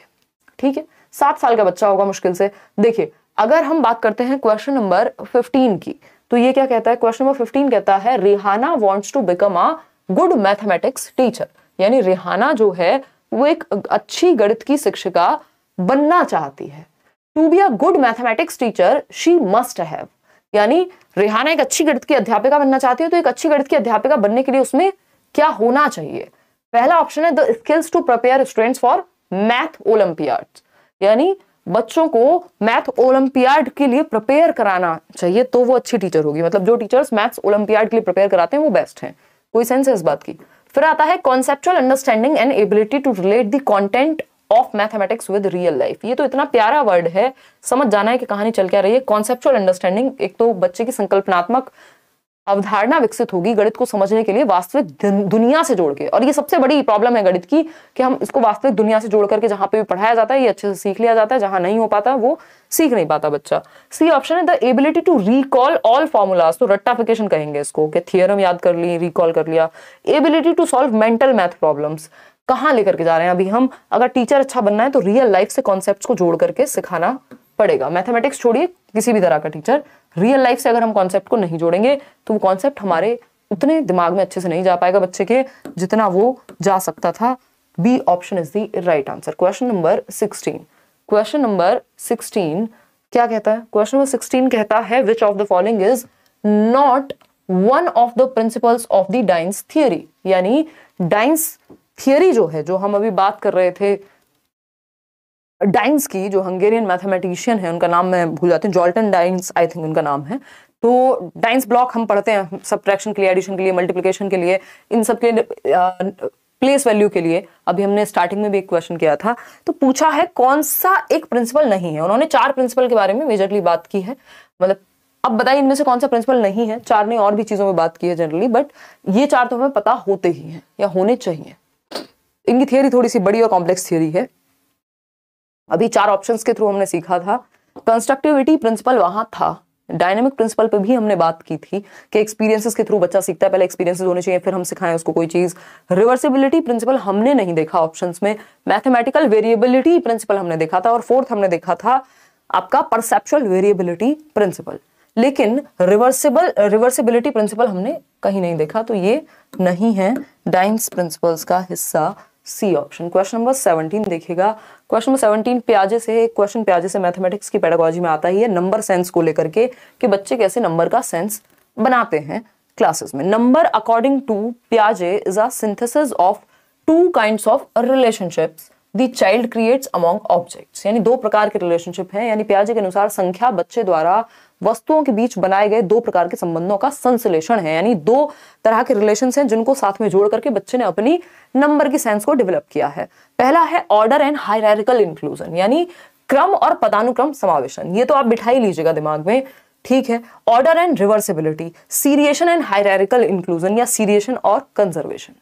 ठीक है? सात साल का बच्चा होगा मुश्किल से। देखिए, अगर हम बात करते हैं क्वेश्चन नंबर फिफ्टीन की तो ये क्या कहता है? क्वेश्चन नंबर फिफ्टीन कहता है, Rihana wants to become a good mathematics teacher यानी रिहाना जो है वो एक अच्छी गणित की शिक्षिका बनना चाहती है। To be a good mathematics teacher she must have यानी रेहाना एक अच्छी गणित की अध्यापिका बनना चाहती है तो एक अच्छी गणित की अध्यापिका बनने के लिए उसमें क्या होना चाहिए? पहला ऑप्शन है the skills to prepare students for math olympiad यानी बच्चों को मैथ ओलंपियाड के लिए प्रिपेयर कराना चाहिए तो वो अच्छी टीचर होगी। मतलब जो टीचर्स मैथ्स ओलंपियाड के लिए प्रिपेयर कराते हैं, वो बेस्ट हैं। कोई सेंस है इस बात की? फिर आता है conceptual understanding and ability to relate the content of mathematics with real life ये तो इतना प्यारा वर्ड है, समझ जाना है कि कहानी चल क्या रही है। कॉन्सेप्चुअल अंडरस्टैंडिंग एक तो बच्चे की संकल्पनात्मक अवधारणा विकसित होगी गणित को समझने के लिए वास्तविक दुनिया से जोड़ के। और ये सबसे बड़ी प्रॉब्लम है गणित की कि हम इसको वास्तविक दुनिया से जोड़ करके जहाँ पे भी पढ़ाया जाता है, ये अच्छे से सीख लिया जाता है, जहाँ नहीं हो पाता वो सीख नहीं पाता बच्चा। सी ऑप्शन है the ability to recall all formulas तो रट्टाफिकेशन कहेंगे इसको कि थियरम याद कर ली रिकॉल कर लिया। Ability to solve mental math problems कहाँ लेकर के जा रहे हैं अभी हम? अगर टीचर अच्छा बनना है तो रियल लाइफ से कॉन्सेप्ट को जोड़ करके सिखाना पड़ेगा। मैथमेटिक्स छोड़िए, किसी भी तरह का टीचर रियल लाइफ से अगर हम कॉन्सेप्ट को नहीं जोड़ेंगे तो वो कॉन्सेप्ट हमारे उतने दिमाग में अच्छे से नहीं जा पाएगा बच्चे के, जितना वो जा सकता था। B option is the right answer question number sixteen question number sixteen क्या कहता है? क्वेश्चन नंबर सिक्सटीन कहता है which of the following is not one of the principles of the Dienes theory यानी डाइंस थियरी जो है, जो हम अभी बात कर रहे थे डाइंस की, जो हंगेरियन मैथमेटिशियन है, उनका नाम मैं भूल जाती हूँ जॉल्टन डाइंस आई थिंक उनका नाम है। तो डाइंस ब्लॉक हम पढ़ते हैं सब्ट्रैक्शन के लिए एडिशन के लिए मल्टीप्लिकेशन के लिए, इन सब के प्लेस वैल्यू के लिए। अभी हमने स्टार्टिंग में भी एक क्वेश्चन किया था। तो पूछा है, कौन सा एक प्रिंसिपल नहीं है? उन्होंने चार प्रिंसिपल के बारे में मेजरली बात की है। मतलब अब बताइए, इनमें से कौन सा प्रिंसिपल नहीं है? चार ने और भी चीज़ों में बात की है जनरली बट ये चार तो हमें पता होते ही हैं, या होने चाहिए। इनकी थियोरी थोड़ी सी बड़ी और कॉम्प्लेक्स थियोरी है। अभी चार ऑप्शंस के थ्रू हमने सीखा था। कंस्ट्रक्टिविटी प्रिंसिपल वहाँ था। डायनेमिक प्रिंसिपल पे भी हमने बात की थी कि एक्सपीरियंसेस के थ्रू बच्चा सीखता है, पहले एक्सपीरियंसेस होने चाहिए, फिर हम सिखाएँ उसको कोई चीज़। रिवर्सिबिलिटी प्रिंसिपल हमने नहीं देखा ऑप्शंस में। मैथमेटिकल वेरिएबिलिटी प्रिंसिपल हमने देखा था और फोर्थ हमने देखा था आपका परसेप्चुअल वेरिएबिलिटी प्रिंसिपल लेकिन रिवर्सिबल रिवर्सिबिलिटी प्रिंसिपल हमने कहीं नहीं देखा तो ये नहीं है। डाइंस प्रिंसिपल्स का हिस्सा C option question number seventeen देखिएगा। क्वेश्चन नंबर सेवनटीन प्याजे से क्वेश्चन प्याजे से मैथमेटिक्स की पेडागोजी में आता ही है नंबर सेंस को लेकर के कि बच्चे कैसे नंबर का सेंस बनाते हैं क्लासेस में। Number according to प्याजे is a synthesis of two kinds of relationships the child creates among objects यानी दो प्रकार के रिलेशनशिप हैं, यानी प्याजे के अनुसार संख्या बच्चे द्वारा वस्तुओं के बीच बनाए गए दो प्रकार के संबंधों का संश्लेषण है, यानी दो तरह के रिलेशन हैं जिनको साथ में जोड़ करके बच्चे ने अपनी नंबर की सेंस को डेवलप किया है। पहला है ऑर्डर एंड हायरारिकल इंक्लूजन यानी क्रम और पदानुक्रम समावेशन। ये तो आप बिठा ही लीजिएगा दिमाग में, ठीक है? Order and reversibility seriation and hierarchical inclusion या सीरिएशन और कंजर्वेशन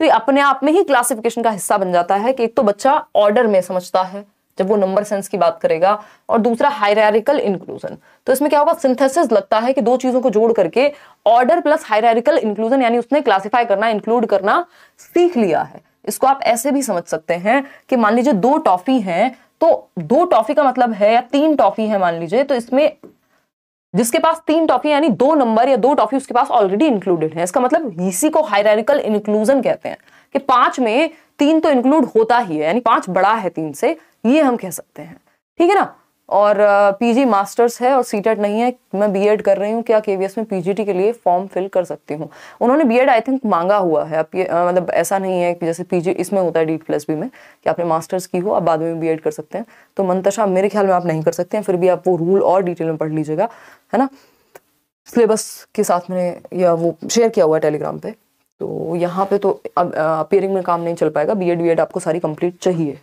तो ये अपने आप में ही क्लासिफिकेशन का हिस्सा बन जाता है कि एक तो बच्चा ऑर्डर में समझता है जब वो नंबर सेंस की बात करेगा और दूसरा हायरारिकल इंक्लूजन तो इसमें क्या होगा? सिंथेसिस लगता है कि दो चीज़ों को जोड़ करके ऑर्डर प्लस हायरारिकल इंक्लूजन यानी उसने क्लासिफाई करना इंक्लूड करना सीख लिया है। इसको आप ऐसे भी समझ सकते हैं कि मान लीजिए दो टॉफी हैं तो दो टॉफी का मतलब है या तीन टॉफी है मान लीजिए तो इसमें जिसके पास तीन टॉफी यानी दो नंबर या दो टॉफी उसके पास ऑलरेडी इंक्लूडेड है। इसका मतलब इसी को हायरारिकल इंक्लूजन कहते हैं कि पाँच में तीन तो इंक्लूड होता ही है, यानी पाँच बड़ा है तीन से ये हम कह सकते हैं। ठीक है ना? और पीजी मास्टर्स है और सीटेट नहीं है। मैं बीएड कर रही हूँ। क्या केवीएस में पीजीटी के लिए फॉर्म फिल कर सकती हूँ? उन्होंने बीएड आई थिंक मांगा हुआ है। आप ये मतलब ऐसा नहीं है कि जैसे पीजी इसमें होता है डी प्लस बी में कि आपने मास्टर्स की हो, आप बाद में बीएड कर सकते हैं। तो मंतशा मेरे ख्याल में आप नहीं कर सकते हैं। फिर भी आप वो रूल और डिटेल में पढ़ लीजिएगा। है ना? सिलेबस के साथ मैंने या वो शेयर किया हुआ है टेलीग्राम पे। तो यहाँ पे तो अब अपेयरिंग में काम नहीं चल पाएगा। बी एड आपको सारी कंप्लीट चाहिए।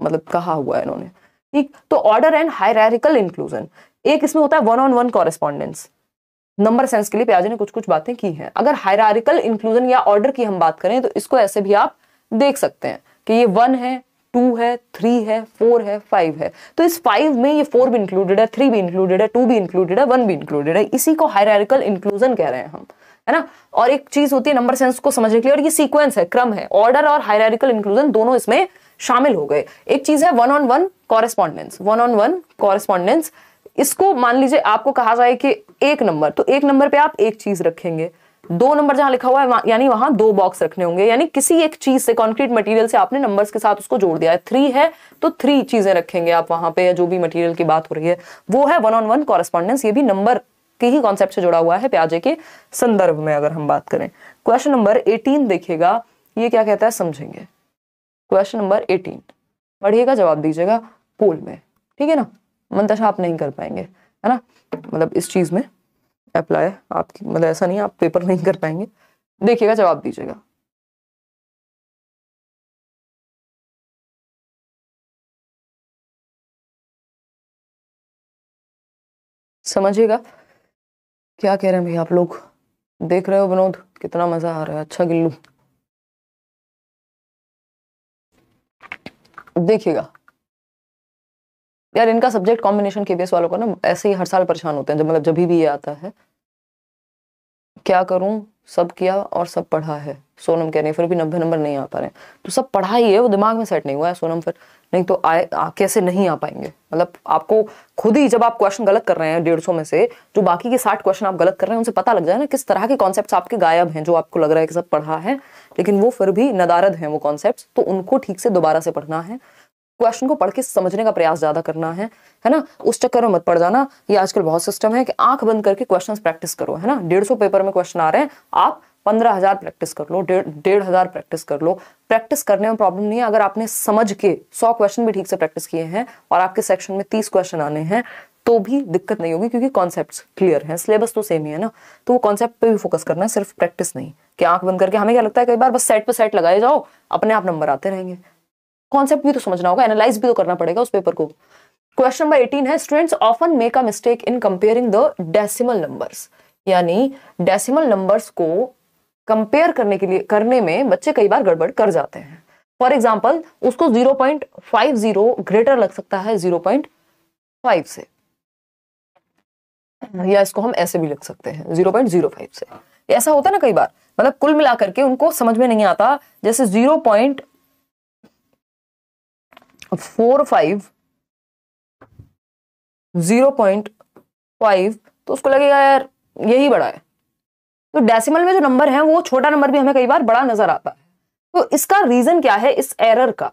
मतलब कहा हुआ है इन्होंने। ठीक? तो ऑर्डर एंड हायरारिकल इंक्लूजन एक इसमें होता है one on one correspondence number sense के लिए प्याजे ने कुछ कुछ बातें की हैं। अगर हायरारिकल इंक्लूजन या ऑर्डर की हम बात करें तो इसको ऐसे भी आप देख सकते हैं कि ये वन है टू है थ्री है फोर है फाइव है। तो इस फाइव में ये फोर भी इंक्लूडेड है थ्री भी इंक्लूडेड है टू भी इंक्लूडेड है वन भी इंक्लूडेड है। इसी को हायरारिकल इंक्लूजन कह रहे हैं हम, है ना? और एक चीज़ होती है नंबर सेंस को समझने के लिए, और ये सीक्वेंस है, क्रम है। ऑर्डर और हायरारिकल इंक्लूजन दोनों इसमें शामिल हो गए। एक चीज़ है one on one correspondence one on one correspondence इसको मान लीजिए आपको कहा जाए कि एक नंबर तो एक नंबर पे आप एक चीज़ रखेंगे। दो नंबर जहाँ लिखा हुआ है यानी वहाँ दो बॉक्स रखने होंगे। यानी किसी एक चीज़ से कॉन्क्रीट मटेरियल से आपने नंबर्स के साथ उसको जोड़ दिया है। थ्री है तो थ्री चीज़ें रखेंगे आप वहाँ पे जो भी मटेरियल की बात हो रही है। वो है वन ऑन वन कॉरेस्पॉन्डेंस ये भी नंबर के ही कॉन्सेप्ट से जुड़ा हुआ है प्याजे के संदर्भ में, अगर हम बात करें। क्वेश्चन नंबर एटीन देखिएगा। ये क्या कहता है? समझेंगे। Question number eighteen. पढ़िएगा, जवाब दीजिएगा पोल में। ठीक है ना? मंतशा आप नहीं कर पाएँगे, है ना? मतलब इस चीज़ में अप्लाई आपकी मतलब ऐसा नहीं, आप पेपर नहीं कर पाएँगे। देखिएगा, जवाब दीजिएगा। समझिएगा? क्या कह रहे हैं भैया आप लोग? देख रहे हो विनोद? कितना मज़ा आ रहा है। अच्छा गिल्लू। देखिएगा। यार इनका सब्जेक्ट कॉम्बिनेशन केबीएस वालों को ना ऐसे ही हर साल परेशान होते हैं जब मतलब जब भी ये आता है। क्या करूँ? सब किया और सब पढ़ा है। सोनम कह रहे हैं फिर भी नब्बे नंबर नहीं आ पा रहे तो सब पढ़ा ही है वो दिमाग में सेट नहीं हुआ है सोनम फिर। नहीं तो आए आ, कैसे नहीं आ पाएँगे? मतलब आपको खुद ही जब आप क्वेश्चन गलत कर रहे हैं डेढ़ सौ में से जो बाकी के साठ क्वेश्चन आप गलत कर रहे हैं उनसे पता लग जाए ना किस तरह के कॉन्सेप्ट आपके गायब हैं जो आपको लग रहा है कि सब पढ़ा है। लेकिन वो फिर भी नदारद हैं वो कॉन्सेप्ट तो उनको ठीक से दोबारा से पढ़ना है। क्वेश्चन को पढ़ के समझने का प्रयास ज़्यादा करना है है ना? उस चक्कर में मत पड़ जाना ये आजकल बहुत सिस्टम है कि आँख बंद करके क्वेश्चंस प्रैक्टिस करो, है ना? डेढ़ सौ पेपर में क्वेश्चन आ रहे हैं, आप पंद्रह हज़ार प्रैक्टिस कर लो, डेढ़ डेढ़ हज़ार प्रैक्टिस कर लो। प्रैक्टिस करने में प्रॉब्लम नहीं है, अगर आपने समझ के सौ क्वेश्चन भी ठीक से प्रैक्टिस किए हैं और आपके सेक्शन में तीस क्वेश्चन आने हैं तो भी दिक्कत नहीं होगी क्योंकि कॉन्सेप्ट क्लियर है। सिलेबस तो सेम ही है ना। तो वो कॉन्सेप्ट पे भी फोकस करना है, सिर्फ़ प्रैक्टिस नहीं। कि आँख बंद करके हमें क्या लगता है, कई बार बस सेट पे सेट लगाए जाओ, अपने आप नंबर आते रहेंगे। कॉन्सेप्ट भी तो समझना होगा एनालाइज भी तो करना पड़ेगा उस पेपर को। क्वेश्चन नंबर 18 है students often make a mistake in comparing the decimal numbers यानी डेसिमल नंबर्स को कंपेयर करने के लिए, करने में बच्चे कई बार गड़बड़ कर जाते हैं। फॉर एग्ज़ाम्पल उसको 0.50 ग्रेटर लग सकता है 0.5 से। या इसको हम ऐसे भी लिख सकते हैं 0.05 से। ऐसा होता है ना कई बार मतलब कुल मिलाकर के उनको समझ में नहीं आता, जैसे zero point four five zero point five तो उसको लगेगा, यार, यही बड़ा है। तो डेसिमल में जो नंबर है, वो छोटा नंबर भी हमें कई बार बड़ा नज़र आता है। तो इसका रीजन क्या है? इस एरर का।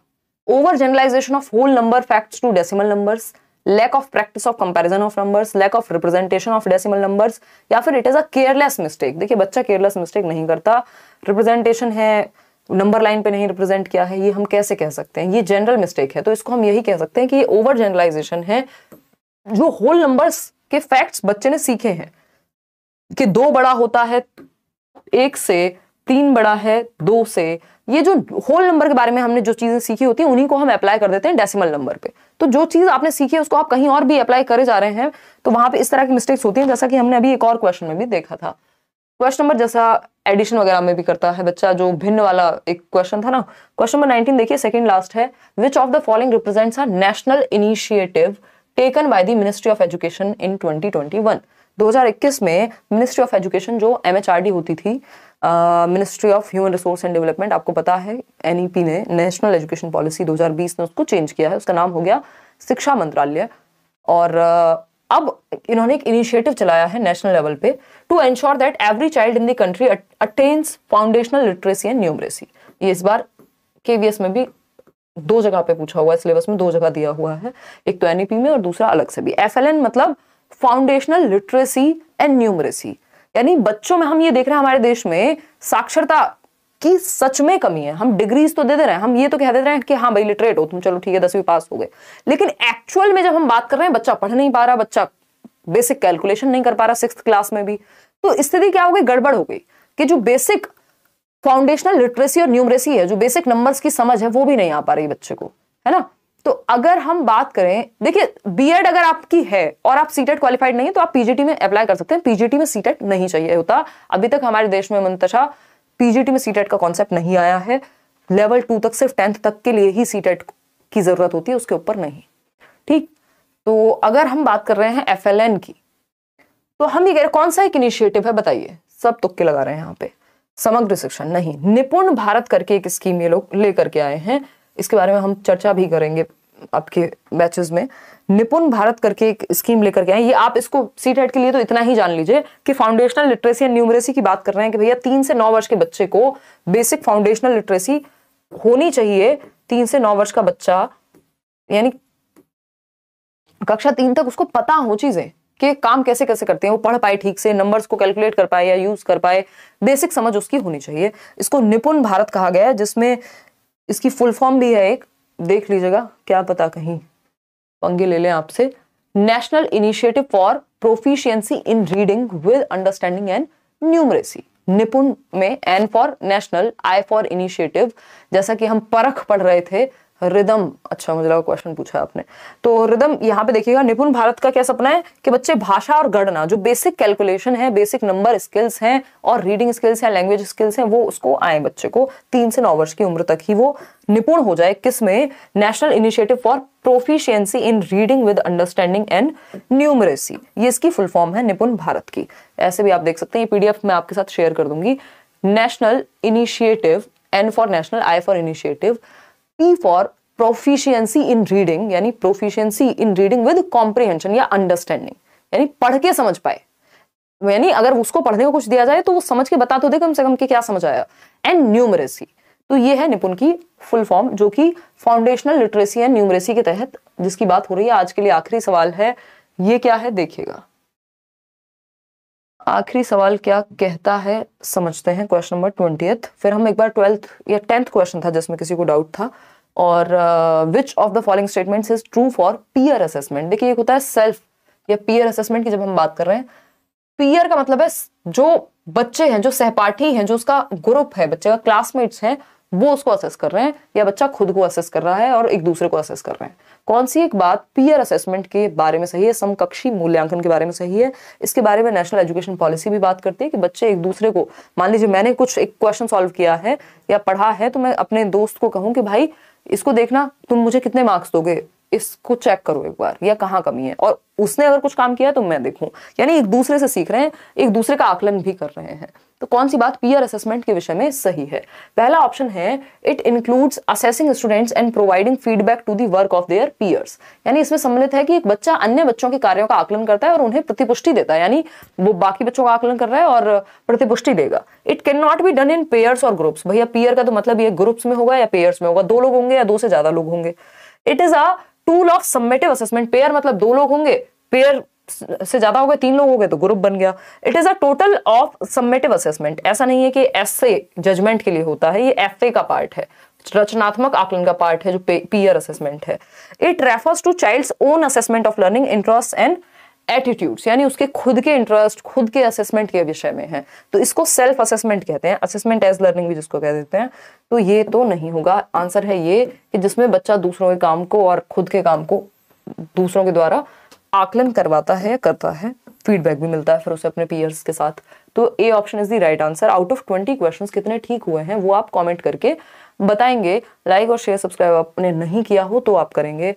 Over generalization of whole number facts to decimal numbers lack of practice of comparison of numbers lack of representation of decimal numbers या फिर it is a careless mistake देखिए, बच्चा केयरलेस मिस्टेक नहीं करता। रिप्रेजेंटेशन है number line पे नहीं represent किया है, ये हम कैसे कह सकते हैं? ये जनरल मिस्टेक है। तो इसको हम यही कह सकते हैं कि ये ओवर जनरलाइजेशन है। जो होल नंबर्स के फैक्ट्स बच्चे ने सीखे हैं, कि दो बड़ा होता है, एक से तीन बड़ा है, दो से ये जो होल नंबर के बारे में हमने जो चीज़ें सीखी होती हैं, उन्हीं को हम अप्लाई कर देते हैं डेसिमल नंबर पे। तो जो चीज़ आपने सीखी है, उसको आप कहीं और भी अप्लाई करे जा रहे हैं तो वहाँ पे इस तरह की मिस्टेक्स होती हैं, जैसा कि हमने अभी एक और क्वेश्चन में भी देखा था। क्वेश्चन नंबर जैसा एडिशन वगैरह में भी करता है बच्चा, जो भिन्न वाला एक क्वेश्चन था ना। क्वेश्चन नंबर 19 देखिए सेकंड लास्ट है। Which of the following represents a national initiative taken by the ministry of education in 2021 2021 में मिनिस्ट्री ऑफ़ एजुकेशन जो एमएचआरडी होती थी ministry of human resource and development आपको पता है एनईपी e ने नेशनल एजुकेशन पॉलिसी 2020 में उसको चेंज किया है। उसका नाम हो गया शिक्षा मंत्रालय। और uh, अब इन्होंने एक इनिशिएटिव चलाया है नेशनल लेवल पे to ensure that every child in the country attains foundational literacy and numeracy ये इस बार केवीएस में भी दो जगह पे पूछा हुआ है सिलेबस में दो जगह दिया हुआ है, एक तो एनईपी में और दूसरा अलग से भी। एफएलएन मतलब फाउंडेशनल लिटरेसी एंड न्यूमरेसी यानी बच्चों में हम ये देख रहे हैं हमारे देश में साक्षरता की सच में कमी है। हम डिग्रीज तो दे दे रहे हैं, हम ये तो कह दे रहे हैं कि हाँ भाई लिटरेट हो, तुम चलो ठीक है, दसवीं पास हो गए। लेकिन एक्चुअल में जब हम बात कर रहे हैं, बच्चा पढ़ नहीं पा रहा, बच्चा बेसिक कैलकुलेशन नहीं कर पा रहा सिक्स क्लास में भी तो स्थिति क्या हो गई? गड़बड़ हो गई कि जो बेसिक फाउंडेशनल लिटरेसी और न्यूमरेसी है, जो बेसिक नंबर्स की समझ है, वो भी नहीं आ पा रही बच्चे को, है ना? तो अगर हम बात करें, देखिए बीएड अगर आपकी है और आप सीटेट क्वालिफाइड नहीं है तो आप पीजीटी में अप्लाई कर सकते हैं। पीजीटी में सीटेट नहीं चाहिए होता। अभी तक हमारे देश में मंतशा पीजीटी में सीटेट का कॉन्सेप्ट नहीं आया है। लेवल टू तक, सिर्फ़ टेंथ तक के लिए ही सीटेट की ज़रूरत होती है, उसके ऊपर नहीं, ठीक? तो अगर हम बात कर रहे हैं एफएलएन की तो हम ये कह रहे कौन सा एक इनिशिएटिव है, बताइए? सब तुक्के लगा रहे हैं यहाँ पे। समग्र शिक्षा नहीं। निपुण भारत करके एक स्कीम ये लोग लेकर के आए हैं। इसके बारे में हम चर्चा भी करेंगे आपके बैचेस में। निपुण भारत करके एक स्कीम लेकर के आए ये आप इसको सी टेट के लिए तो इतना ही जान लीजिए कि फाउंडेशनल लिटरेसी एंड न्यूमरेसी की बात कर रहे हैं कि भैया तीन से नौ वर्ष के बच्चे को बेसिक फाउंडेशनल लिटरेसी होनी चाहिए। तीन से नौ वर्ष का बच्चा, यानी कक्षा तीन तक उसको पता हो चीज़ें। कि काम कैसे कैसे करते हैं, वो पढ़ पाए ठीक से नंबर्स को कैलकुलेट कर पाए या यूज़ कर पाए बेसिक समझ उसकी होनी चाहिए। इसको निपुण भारत कहा गया है, जिसमें इसकी फुल फॉर्म भी है एक। देख लीजिएगा, क्या पता कहीं पंगे ले लें आपसे। National initiative for proficiency in reading with understanding and numeracy NIPUN में N for national I for initiative जैसा कि हम परख पढ़ रहे थे रिदम अच्छा मुझे लगा क्वेश्चन पूछा आपने। तो रिदम यहाँ पे देखिएगा, निपुण भारत का क्या सपना है कि बच्चे भाषा और गणना जो बेसिक कैलकुलेशन है बेसिक नंबर स्किल्स हैं और रीडिंग स्किल्स हैं लैंग्वेज स्किल्स हैं, वो उसको आए बच्चे को तीन से नौ वर्ष की उम्र तक ही वो निपुण हो जाए किसमें? National initiative for proficiency in reading with understanding and numeracy ये इसकी फुल फॉर्म है निपुण भारत की। ऐसे भी आप देख सकते हैं पीडीएफ में आपके साथ शेयर कर दूँगी। National initiative N for national I for initiative P for proficiency in reading यानी proficiency in reading with comprehension या अंडरस्टैंडिंग यानी पढ़ के समझ पाए। यानी अगर उसको पढ़ने को कुछ दिया जाए तो वो समझ के बता तो दे कम से कम कि क्या समझ आया। एंड न्यूमरेसी तो ये है निपुण की फुल फॉर्म जो कि फाउंडेशनल लिटरेसी एंड न्यूमरेसी के तहत जिसकी बात हो रही है, आज के लिए आखिरी सवाल है, ये क्या है, देखिएगा। आखिरी सवाल क्या कहता है, समझते हैं क्वेश्चन नंबर ट्वेंटी फिर हम एक बार ट्वेल्थ या टेंथ क्वेश्चन था जिसमें किसी को डाउट था। और which of the following statements is true for peer assessment देखिए, एक होता है सेल्फ या पीयर असेसमेंट की जब हम बात कर रहे हैं। पीयर का मतलब है जो बच्चे हैं, जो सहपाठी हैं, जो उसका ग्रुप है, बच्चे का क्लासमेट्स हैं वो उसको असेस कर रहे हैं, या बच्चा खुद को असेस कर रहा है और एक दूसरे को असेस कर रहे हैं। कौन सी एक बात पीयर असेसमेंट के बारे में सही है, समकक्षी मूल्यांकन के बारे में सही है? इसके बारे में नेशनल एजुकेशन पॉलिसी भी बात करती है कि बच्चे एक दूसरे को, मान लीजिए मैंने कुछ एक क्वेश्चन सॉल्व किया है या पढ़ा है तो मैं अपने दोस्त को कहूँ कि भाई, इसको देखना, तुम मुझे कितने मार्क्स दोगे? इसको चेक करो एक बार, या कहाँ कमी है? और उसने अगर कुछ काम किया तो मैं देखूँ। यानी एक दूसरे से सीख रहे हैं, एक दूसरे का आकलन भी कर रहे हैं। तो कौन सी बात पीयर असेसमेंट के विषय में सही है? पहला ऑप्शन है it includes assessing students and providing feedback to the work of their peers यानी इसमें सम्मिलित है कि एक बच्चा अन्य बच्चों के कार्यों का आकलन करता है और उन्हें प्रतिपुष्टि देता है। यानी वो बाकी बच्चों का आकलन कर रहा है और प्रतिपुष्टि देगा। It can not be done in pairs और ग्रुप्स भैया पीयर का तो मतलब ये ग्रुप्स में होगा या पेयर्स में होगा? दो लोग होंगे या दो से ज़्यादा लोग होंगे? It is a tool of summative assessment pair मतलब दो लोग होंगे। पेयर से ज़्यादा हो गए, तीन लोग हो गए तो ग्रुप बन गया। It is a total of summative assessment ऐसा नहीं है कि एस जजमेंट के लिए होता है, ये एफए का पार्ट है। रचनात्मक आकलन का पार्ट है, जो पीयर असेसमेंट है। It refers to child own assessment of learning interest and attitudes यानी उसके खुद के इंटरेस्ट खुद के असेसमेंट के विषय में है। तो इसको सेल्फ असेसमेंट कहते हैं। असेसमेंट एज लर्निंग भी जिसको कह देते हैं। तो ये तो नहीं होगा। आंसर है ये कि जिसमें बच्चा दूसरों के काम को और खुद के काम को दूसरों के द्वारा आकलन करवाता है करता है फीडबैक भी मिलता है फिर उसे अपने पीयर्स के साथ। तो A option is the right answer out of twenty question कितने ठीक हुए हैं, वो आप कॉमेंट करके बताएँगे। लाइक और शेयर सब्सक्राइब आपने नहीं किया हो तो आप करेंगे।